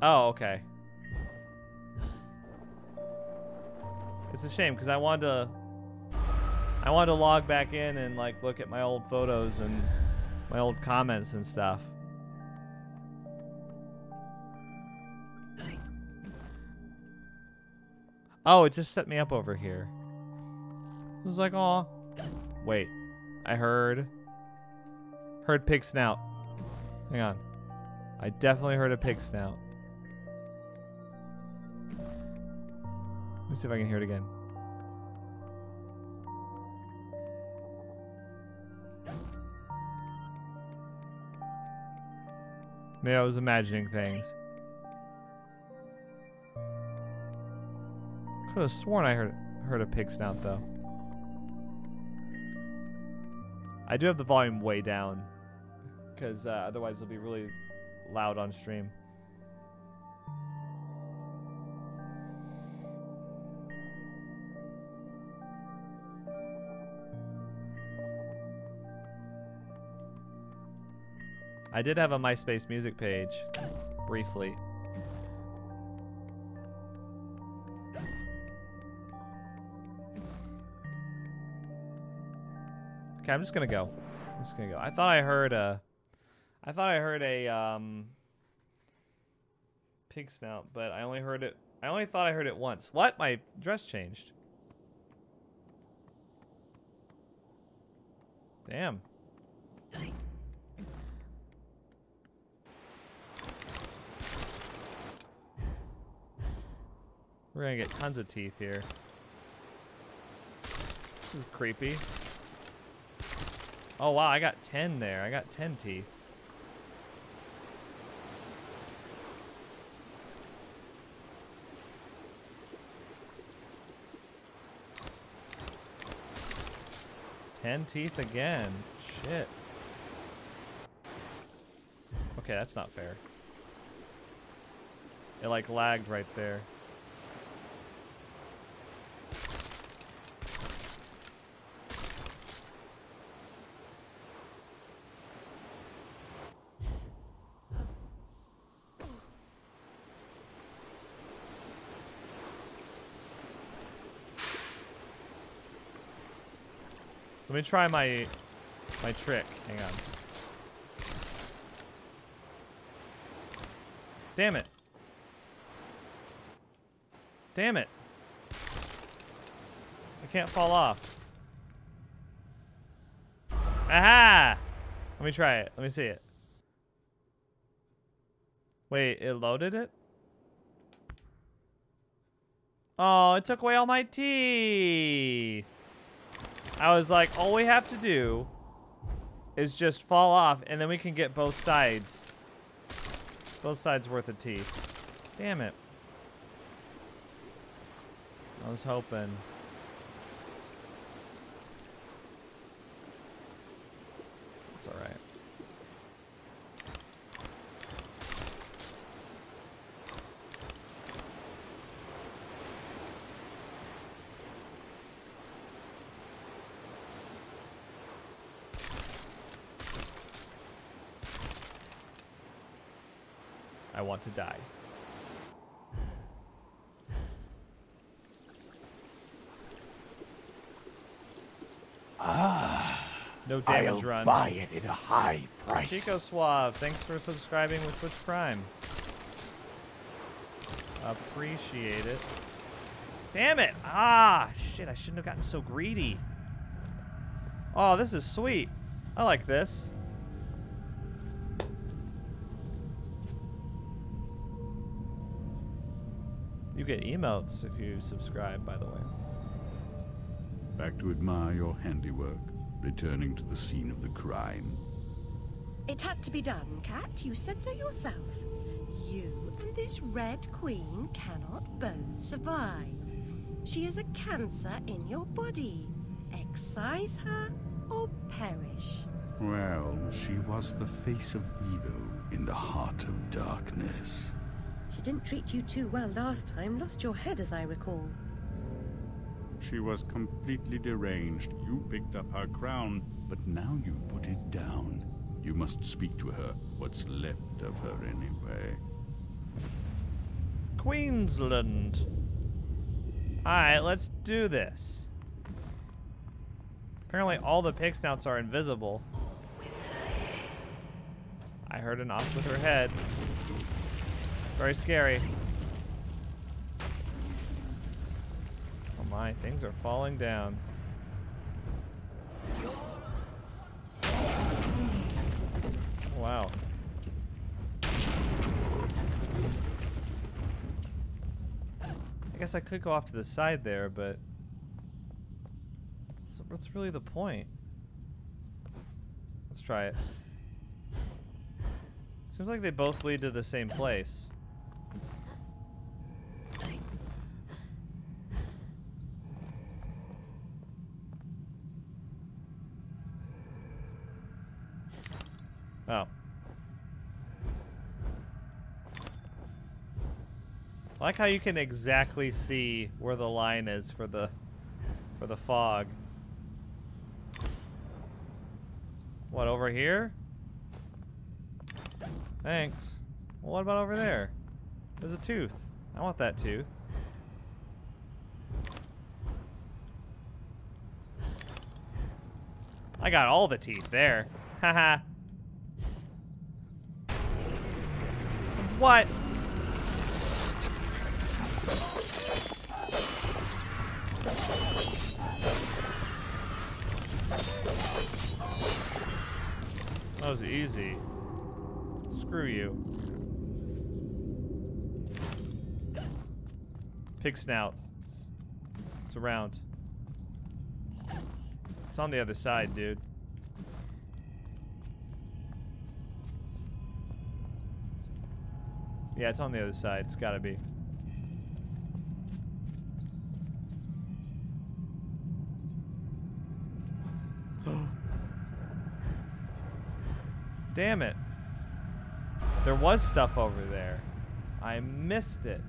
Speaker 1: Oh, okay. It's a shame because I wanted to I wanted to log back in and like look at my old photos and my old comments and stuff. Oh, it just set me up over here. I was like, oh. Wait. I heard. Heard pig snout. Hang on. I definitely heard a pig snout. Let me see if I can hear it again. Maybe I was imagining things. Could have sworn I heard heard a pig snout though. I do have the volume way down because uh, otherwise it'll be really loud on stream. I did have a MySpace music page, briefly. Okay, I'm just gonna go. I'm just gonna go. I thought I heard a, I thought I heard a um, pig snout, but I only heard it. I only thought I heard it once. What? My dress changed. Damn. We're gonna get tons of teeth here. This is creepy. Oh wow, I got 10 there. I got 10 teeth. Ten teeth again. Shit. Okay, that's not fair. It like lagged right there. Me try my my trick. Hang on. Damn it. Damn it. I can't fall off. Aha! Let me try it. Let me see it. Wait, it loaded it? Oh, it took away all my teeth. I was like, all we have to do is just fall off, and then we can get both sides. Both sides worth of teeth. Damn it. I was hoping. It's alright. To die.
Speaker 2: Ah.
Speaker 1: No damage
Speaker 2: I'll
Speaker 1: run.
Speaker 2: buy it at a high price.
Speaker 1: Chico Suave, thanks for subscribing with Twitch Prime. Appreciate it. Damn it! Ah, shit, I shouldn't have gotten so greedy. Oh, this is sweet. I like this. Get emotes if you subscribe, by the way.
Speaker 15: Back to admire your handiwork, returning to the scene of the crime.
Speaker 3: It had to be done, Cat. You said so yourself. You and this Red Queen cannot both survive. She is a cancer in your body. Excise her or perish.
Speaker 15: Well, she was the face of evil in the heart of darkness.
Speaker 3: She didn't treat you too well last time. Lost your head, as I recall.
Speaker 15: She was completely deranged. You picked up her crown, but now you've put it down. You must speak to her. What's left of her, anyway.
Speaker 1: Queensland. Alright, let's do this. Apparently all the pig snouts are invisible. I heard an ox with her head. Very scary. Oh my, things are falling down. Wow. I guess I could go off to the side there, but so what's really the point? Let's try it. Seems like they both lead to the same place. I like how you can exactly see where the line is for the for the fog. What, over here? Thanks. Well, what about over there? There's a tooth. I want that tooth. I got all the teeth there. Haha. what? That was easy. Screw you. Pig snout. It's around. It's on the other side, dude. Yeah, it's on the other side. It's gotta be. Damn it. There was stuff over there. I missed it.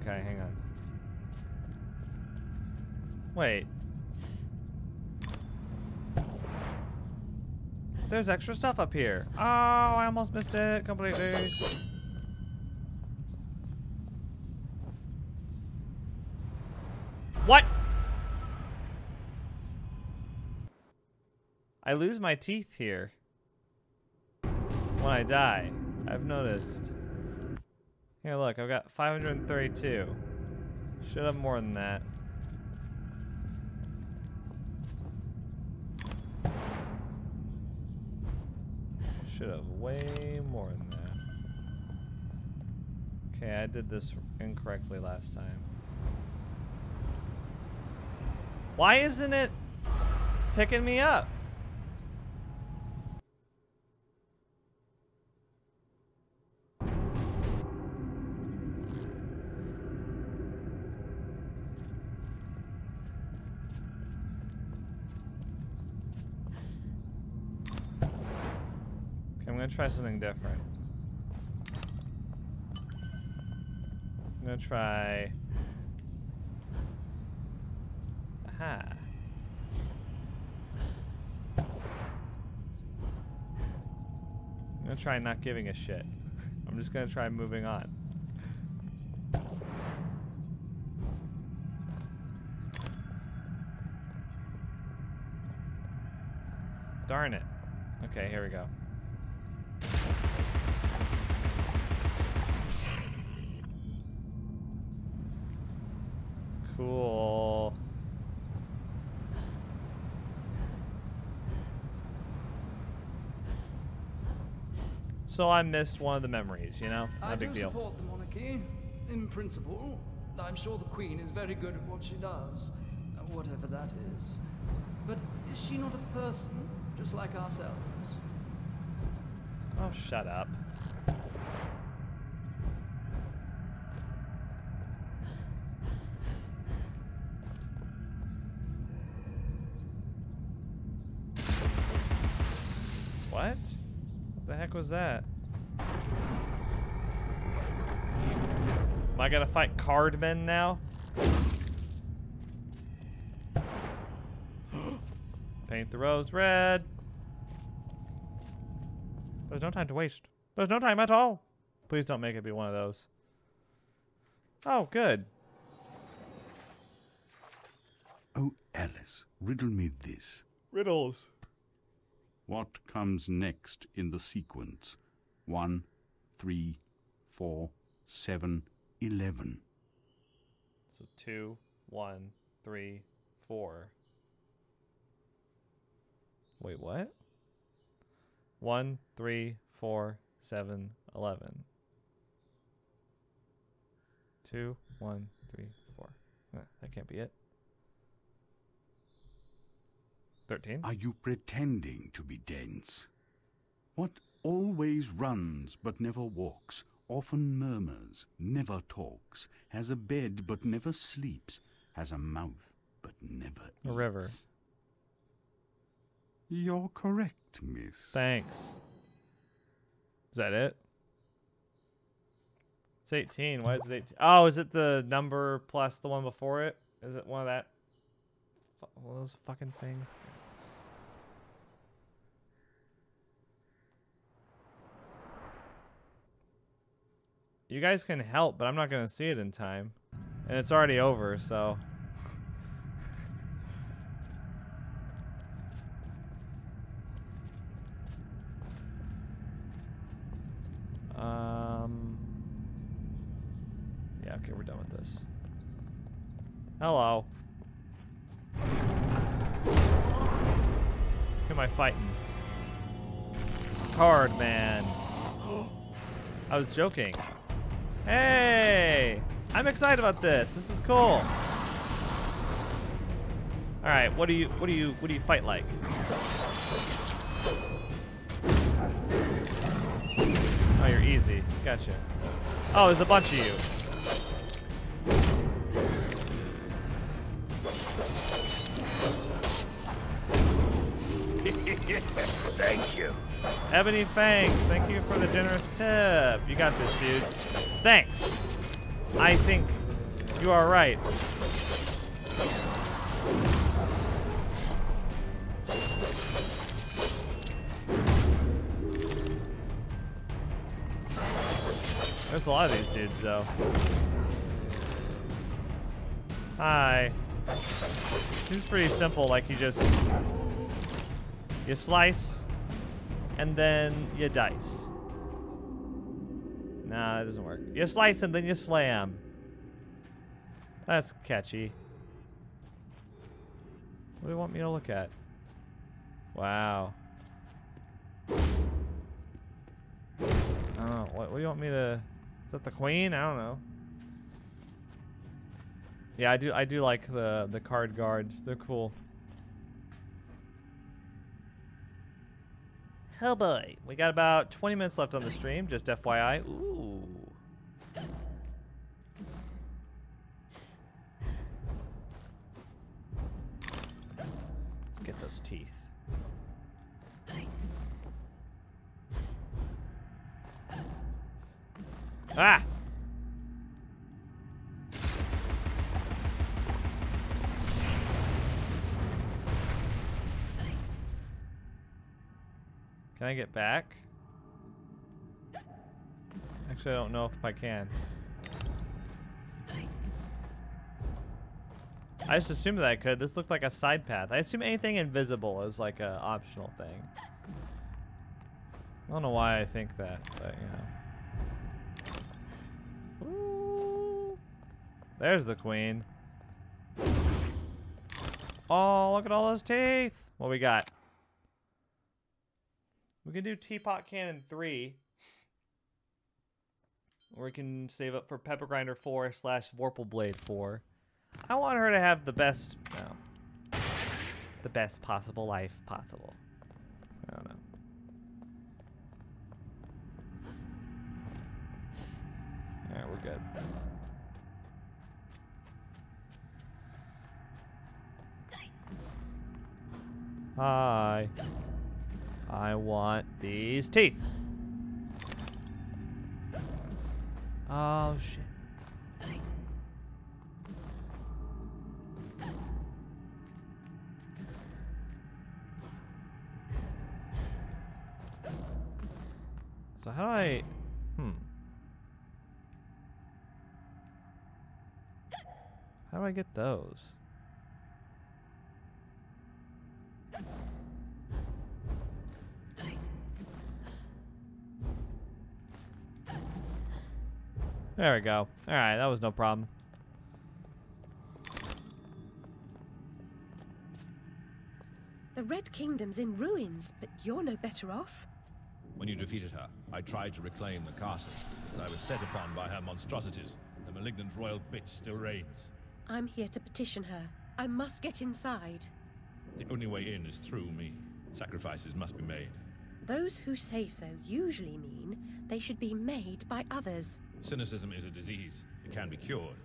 Speaker 1: Okay, hang on. Wait. There's extra stuff up here. Oh, I almost missed it completely. What? I lose my teeth here when I die. I've noticed. Here, look, I've got 532. Should have more than that. Should have way more than that. Okay, I did this incorrectly last time. Why isn't it picking me up? Try something different. I'm gonna try Aha. I'm gonna try not giving a shit. I'm just gonna try moving on. Darn it. Okay, here we go. So I missed one of the memories, you know? No
Speaker 4: I
Speaker 1: big
Speaker 4: do
Speaker 1: deal.
Speaker 4: support the monarchy, in principle. I'm sure the Queen is very good at what she does, whatever that is. But is she not a person, just like ourselves?
Speaker 1: Oh, shut up. Was that? Am I gonna fight cardmen now? Paint the rose red. There's no time to waste. There's no time at all. Please don't make it be one of those. Oh, good.
Speaker 15: Oh, Alice, riddle me this.
Speaker 1: Riddles.
Speaker 15: What comes next in the sequence? One, three, four, seven, eleven.
Speaker 1: So two, one, three, four. Wait, what? One, three, four, seven, eleven. Two, one, three, four. Eh, that can't be it. Thirteen.
Speaker 15: Are you pretending to be dense? What always runs but never walks, often murmurs, never talks, has a bed but never sleeps, has a mouth but never
Speaker 1: A river.
Speaker 15: You're correct, miss.
Speaker 1: Thanks. Is that it? It's 18. Why is it 18? Oh, is it the number plus the one before it? Is it one of that? One of those fucking things? You guys can help, but I'm not going to see it in time. And it's already over, so. Um. Yeah, okay, we're done with this. Hello. Who am I fighting? Card man. I was joking. Hey! I'm excited about this. This is cool. All right, what do you what do you what do you fight like? Oh, you're easy. Gotcha. Oh, there's a bunch of you.
Speaker 2: Thank you.
Speaker 1: Ebony Fangs, thank you for the generous tip. You got this, dude. Thanks. I think you are right. There's a lot of these dudes, though. Hi. Seems pretty simple, like you just... You slice, and then you dice. That doesn't work. You slice and then you slam. That's catchy. What do you want me to look at? Wow. Oh, what, what do you want me to? Is that the queen? I don't know. Yeah, I do. I do like the the card guards. They're cool. Oh boy. We got about 20 minutes left on the stream, just FYI. Ooh. Let's get those teeth. Ah! Can I get back? Actually, I don't know if I can. I just assumed that I could. This looked like a side path. I assume anything invisible is like a optional thing. I don't know why I think that, but you know. There's the queen. Oh, look at all those teeth. What we got? We can do Teapot Cannon 3. Or we can save up for Pepper Grinder 4 slash Vorpal Blade 4. I want her to have the best, no, the best possible life possible. I don't know. Alright, we're good. Hi. I want these teeth. Oh, shit. So how do I... Hmm. How do I get those? There we go. Alright, that was no problem.
Speaker 3: The Red Kingdom's in ruins, but you're no better off.
Speaker 13: When you defeated her, I tried to reclaim the castle, but I was set upon by her monstrosities. The malignant royal bitch still reigns.
Speaker 3: I'm here to petition her. I must get inside.
Speaker 13: The only way in is through me. Sacrifices must be made.
Speaker 3: Those who say so usually mean they should be made by others.
Speaker 13: Cynicism is a disease. It can be cured.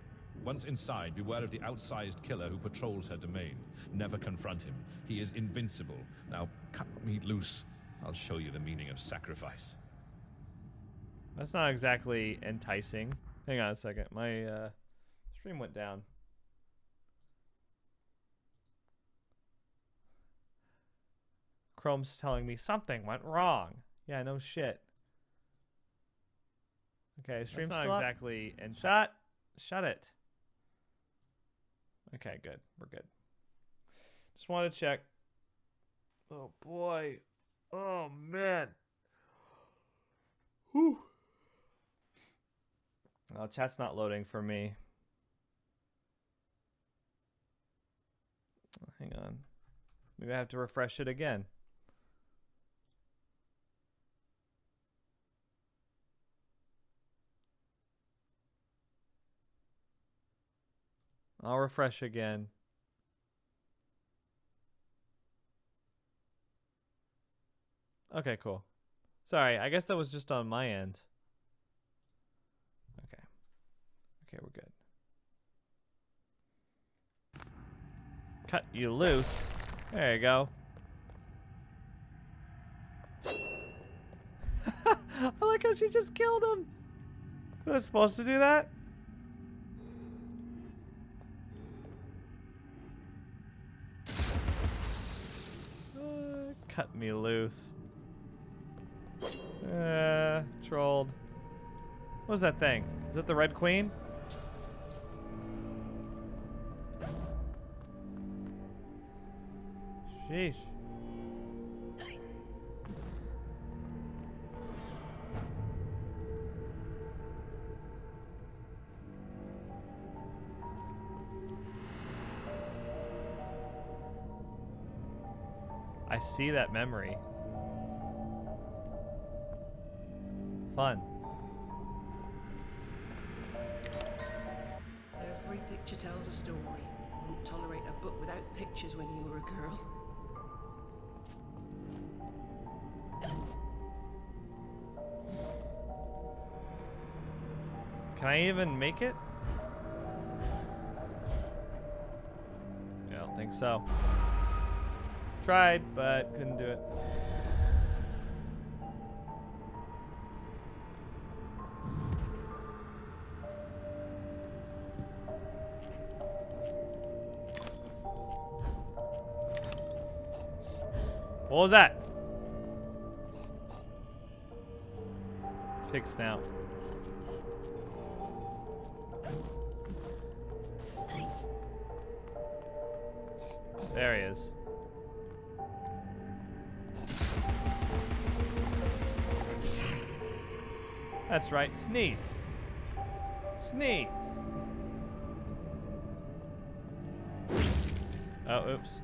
Speaker 13: Once inside, beware of the outsized killer who patrols her domain. Never confront him. He is invincible. Now, cut me loose. I'll show you the meaning of sacrifice.
Speaker 1: That's not exactly enticing. Hang on a second. My uh, stream went down. Chrome's telling me something went wrong. Yeah, no shit. Okay, stream's not exactly and shut shut it. Okay, good. We're good. Just wanted to check. Oh boy. Oh man. Whew. Oh, chat's not loading for me. Hang on. Maybe I have to refresh it again. I'll refresh again. Okay, cool. Sorry, I guess that was just on my end. Okay. Okay, we're good. Cut you loose. There you go. I like how she just killed him. Was supposed to do that? Cut me loose. Uh, trolled. What was that thing? Is it the Red Queen? Sheesh. See that memory. Fun.
Speaker 16: Every picture tells a story. Wouldn't tolerate a book without pictures when you were a girl.
Speaker 1: Can I even make it? Yeah, I don't think so. Tried, but couldn't do it. What was that? Pig snout. There he is. That's right, sneeze. Sneeze. Oh, oops.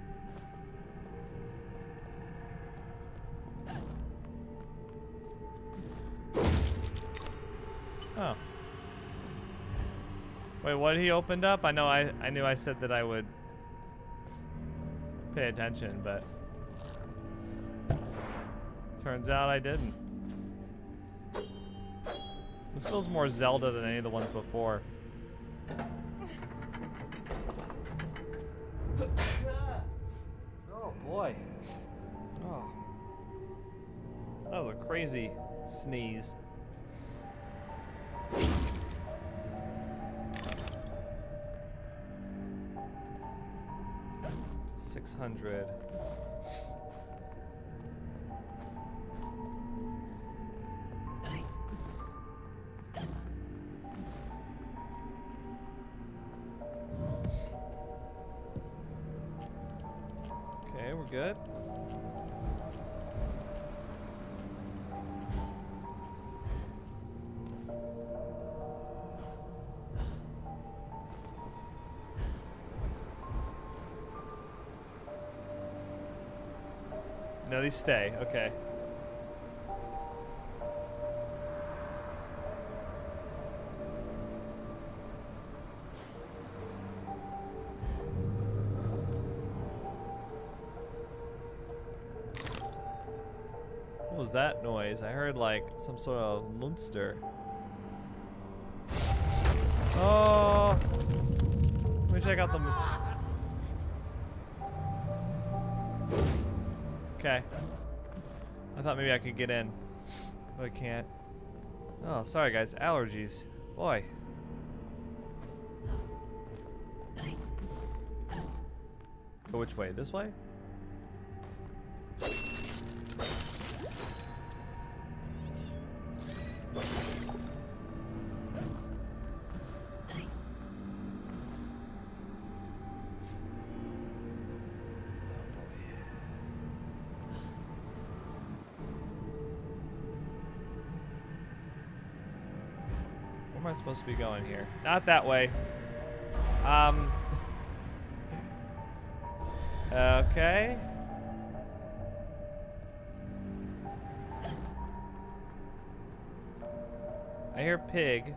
Speaker 1: Oh. Wait, what he opened up? I know I, I knew I said that I would pay attention, but turns out I didn't. This feels more Zelda than any of the ones before. Oh boy. Oh. That was a crazy sneeze. Six hundred. No, these stay. Okay. What was that noise? I heard like some sort of monster. Oh! Let me check out the monster. Okay. I thought maybe I could get in, but I can't. Oh, sorry guys, allergies. Boy. Go which way? This way? Supposed to be going here? Not that way. Um. Okay. I hear pig.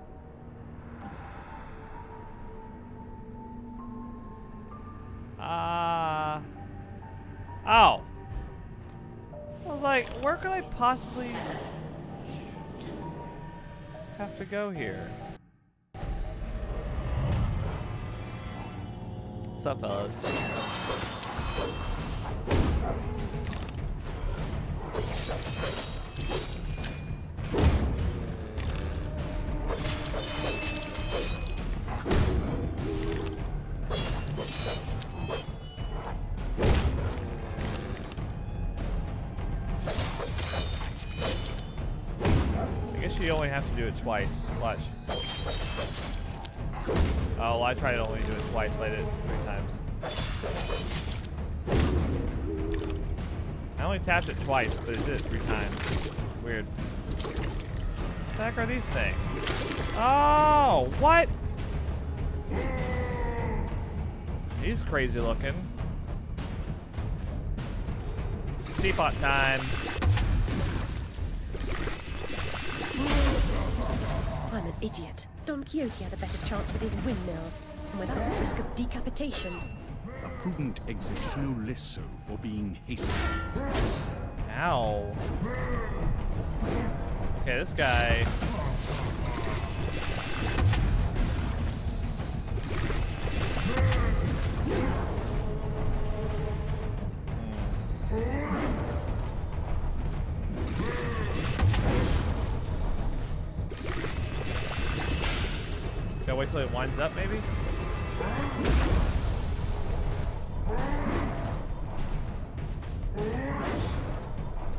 Speaker 1: Ah. oh. I was like, where could I possibly have to go here? What's up, fellas? I guess you only have to do it twice. Watch. I tried to only do it twice, but I did it three times. I only tapped it twice, but it did it three times. Weird. What the heck are these things? Oh, what? He's crazy looking. Teapot time.
Speaker 3: I'm an idiot. Don Quixote had a better chance with his windmills, and without the risk of decapitation.
Speaker 15: A prudent exit is no less so for being hasty.
Speaker 1: Ow. Okay, this guy. Wait till it winds up, maybe?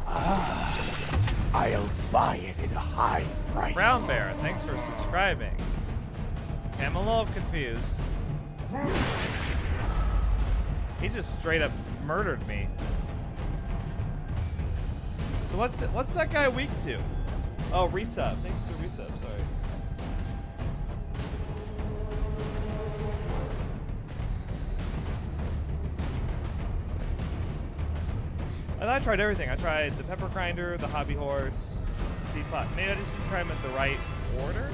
Speaker 2: Ah, I'll buy it at a high price.
Speaker 1: Brown Bear, thanks for subscribing. I'm a little confused. He just straight up murdered me. So what's what's that guy weak to? Oh, resub. Thanks for resub. Sorry. I tried everything. I tried the pepper grinder, the hobby horse, teapot. Maybe I just didn't try them in the right order.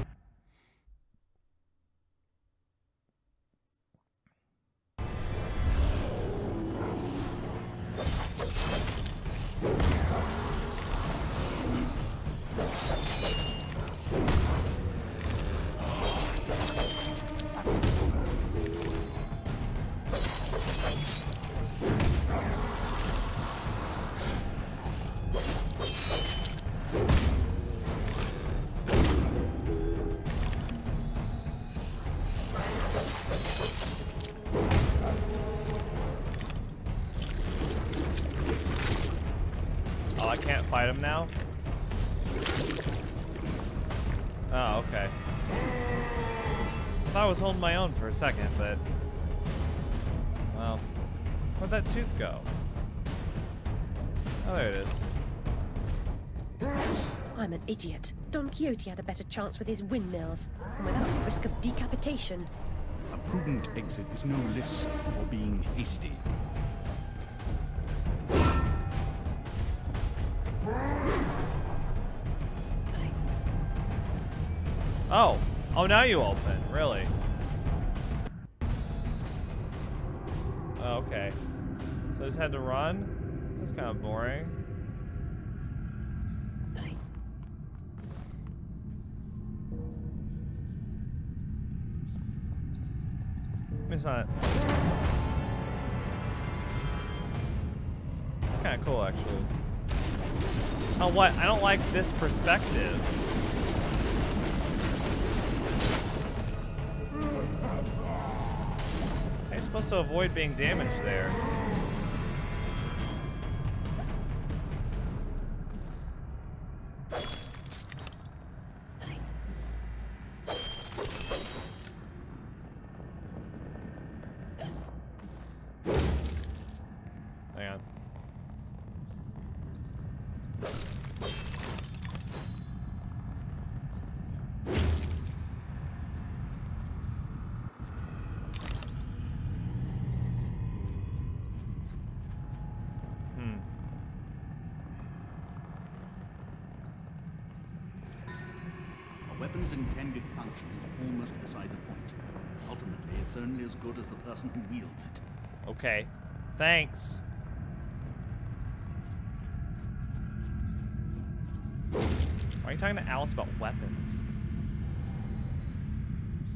Speaker 3: Quixote had a better chance with his windmills, and without the risk of decapitation.
Speaker 15: A prudent exit is no less for being hasty.
Speaker 1: Oh. Oh, now you open. Really? Oh, okay. So I just had to run? That's kind of boring. It's not. Kind of cool, actually. Oh, what? I don't like this perspective. How are you supposed to avoid being damaged there?
Speaker 9: Person who wields it.
Speaker 1: Okay. Thanks. Why are you talking to Alice about weapons?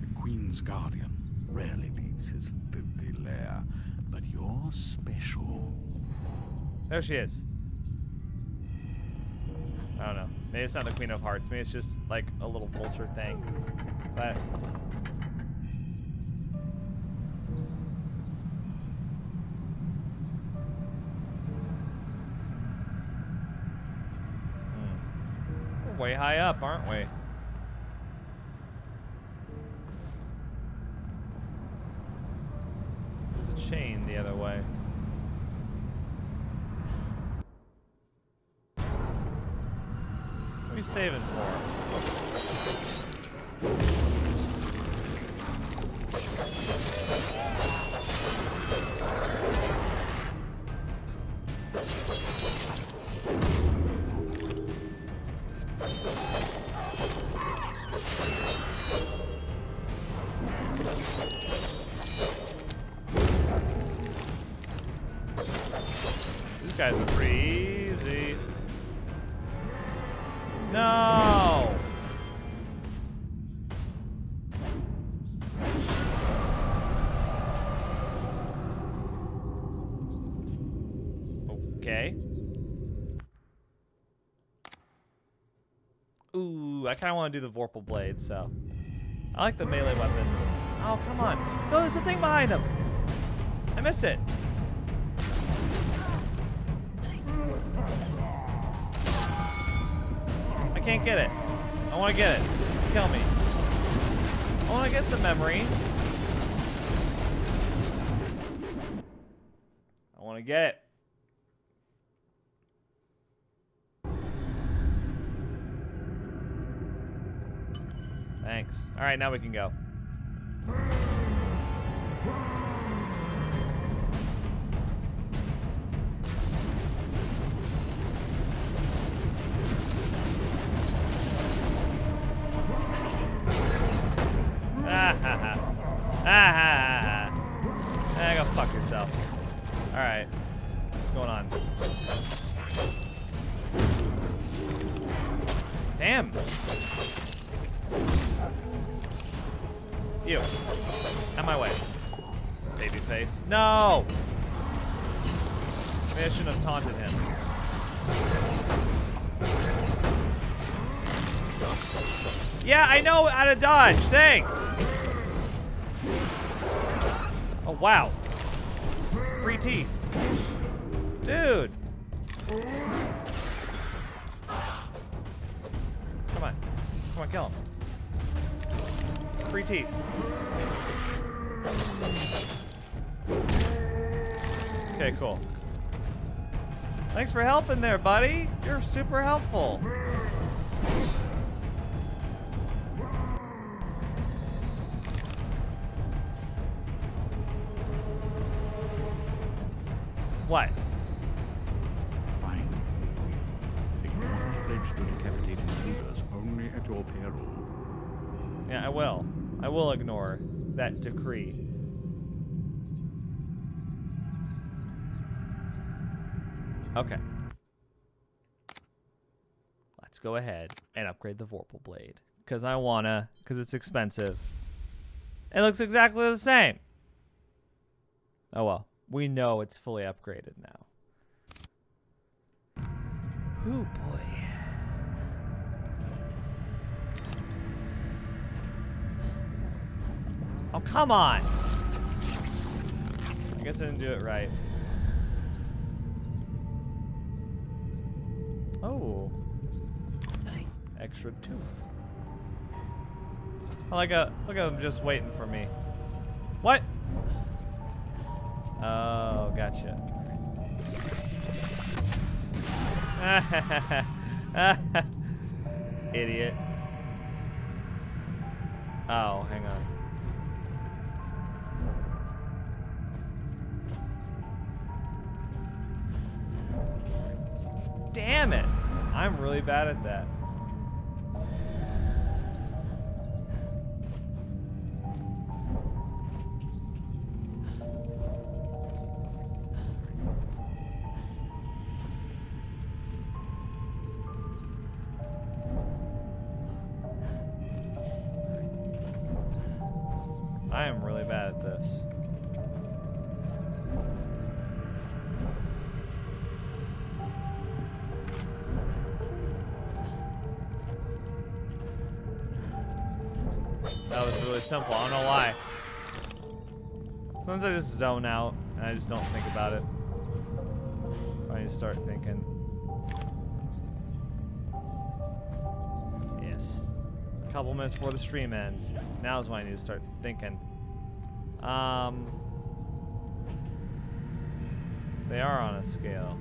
Speaker 15: The Queen's Guardian rarely leaves his filthy lair, but you're special.
Speaker 1: There she is. I don't know. Maybe it's not the Queen of Hearts. Maybe it's just like a little vulture thing. But Hmm. We're way high up, aren't we? There's a chain the other way. What are you saving for? These guys are pretty I kind of want to do the Vorpal Blade, so. I like the melee weapons. Oh, come on. No, there's a thing behind him! I missed it. I can't get it. I want to get it. Kill me. I want to get the memory. I want to get it. All right, now we can go. Dodge. Thanks. Oh, wow. Free teeth. Dude. Come on. Come on, kill him. Free teeth. Okay, cool. Thanks for helping there, buddy. You're super helpful. I will ignore that decree. Okay. Let's go ahead and upgrade the Vorpal Blade. Because I wanna, because it's expensive. It looks exactly the same. Oh well. We know it's fully upgraded now. Oh boy. Oh, come on! I guess I didn't do it right. Oh. Extra tooth. I like a look at them just waiting for me. What? Oh, gotcha. Idiot. Oh, hang on. Damn it! I'm really bad at that. Simple. I don't know why. Sometimes I just zone out and I just don't think about it. I need to start thinking. Yes. A couple minutes before the stream ends. Now is when I need to start thinking. Um, they are on a scale.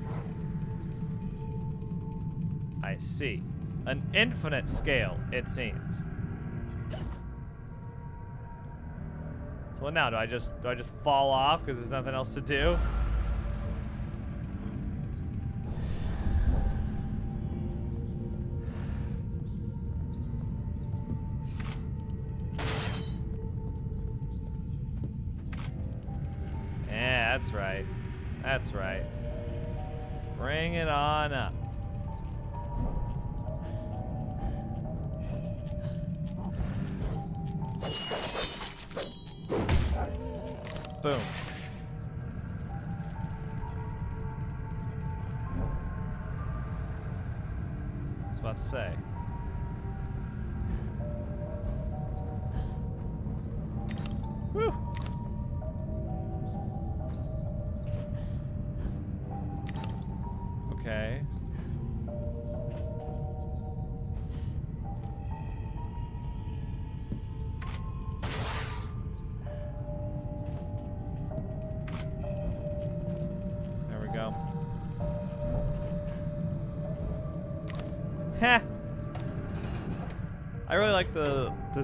Speaker 1: I see. An infinite scale, it seems. So what now? Do I just do I just fall off because there's nothing else to do?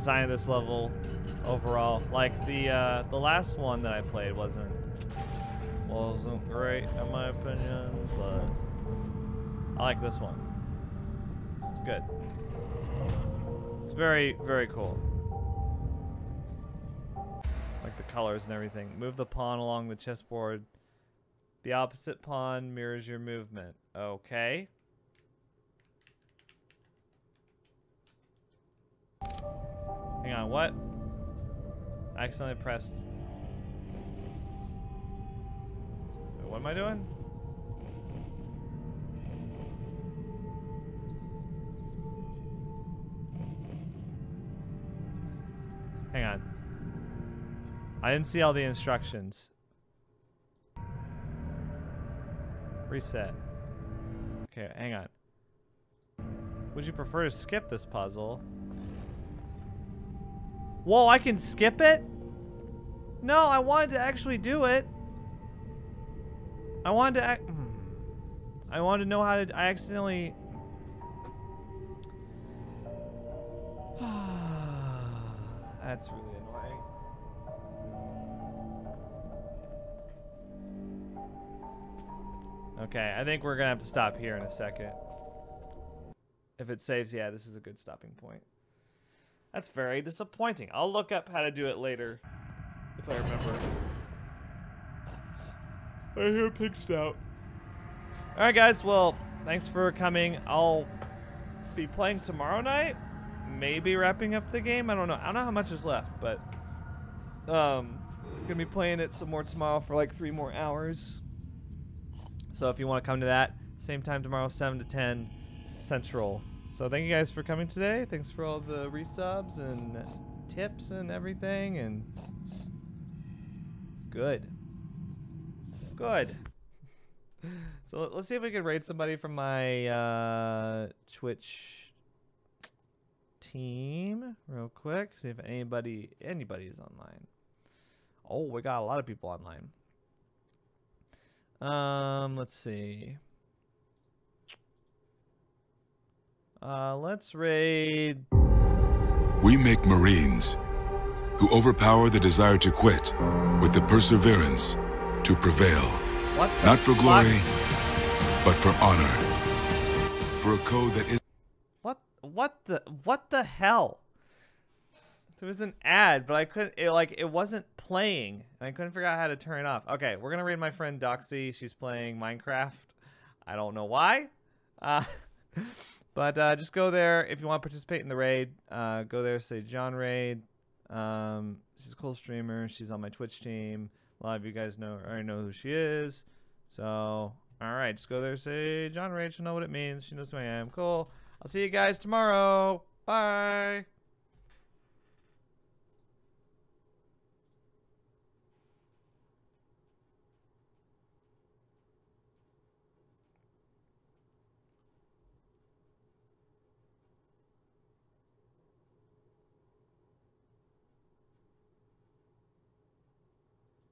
Speaker 1: Design of this level overall. Like the uh, the last one that I played wasn't wasn't great in my opinion, but I like this one. It's good. It's very very cool. Like the colors and everything. Move the pawn along the chessboard. The opposite pawn mirrors your movement. Okay. On, what? I accidentally pressed. What am I doing? Hang on. I didn't see all the instructions. Reset. Okay, hang on. Would you prefer to skip this puzzle? Whoa, I can skip it? No, I wanted to actually do it. I wanted to hmm. I wanted to know how to. I accidentally. That's really annoying. Okay, I think we're gonna have to stop here in a second. If it saves, yeah, this is a good stopping point. That's very disappointing. I'll look up how to do it later, if I remember. I hear pig snout. All right, guys. Well, thanks for coming. I'll be playing tomorrow night. Maybe wrapping up the game. I don't know. I don't know how much is left, but um, gonna be playing it some more tomorrow for like three more hours. So if you want to come to that, same time tomorrow, seven to ten Central. So thank you guys for coming today. Thanks for all the resubs and tips and everything. And good. Good. So let- let's see if we can raid somebody from my uh, Twitch team real quick. See if anybody anybody is online. Oh, we got a lot of people online. Um, let's see. Uh, let's raid.
Speaker 17: We make Marines who overpower the desire to quit with the perseverance to prevail. Not for
Speaker 1: fuck?
Speaker 17: glory, but for honor. For a code that is.
Speaker 1: What? What the? What the hell? There was an ad, but I couldn't. It, like it wasn't playing, and I couldn't figure out how to turn it off. Okay, we're gonna read my friend Doxy. She's playing Minecraft. I don't know why. Uh, but uh, just go there if you want to participate in the raid. Uh, go there, say John Raid. Um, she's a cool streamer. She's on my Twitch team. A lot of you guys know already know who she is. So, all right, just go there, say John Raid. She'll know what it means. She knows who I am. Cool. I'll see you guys tomorrow. Bye.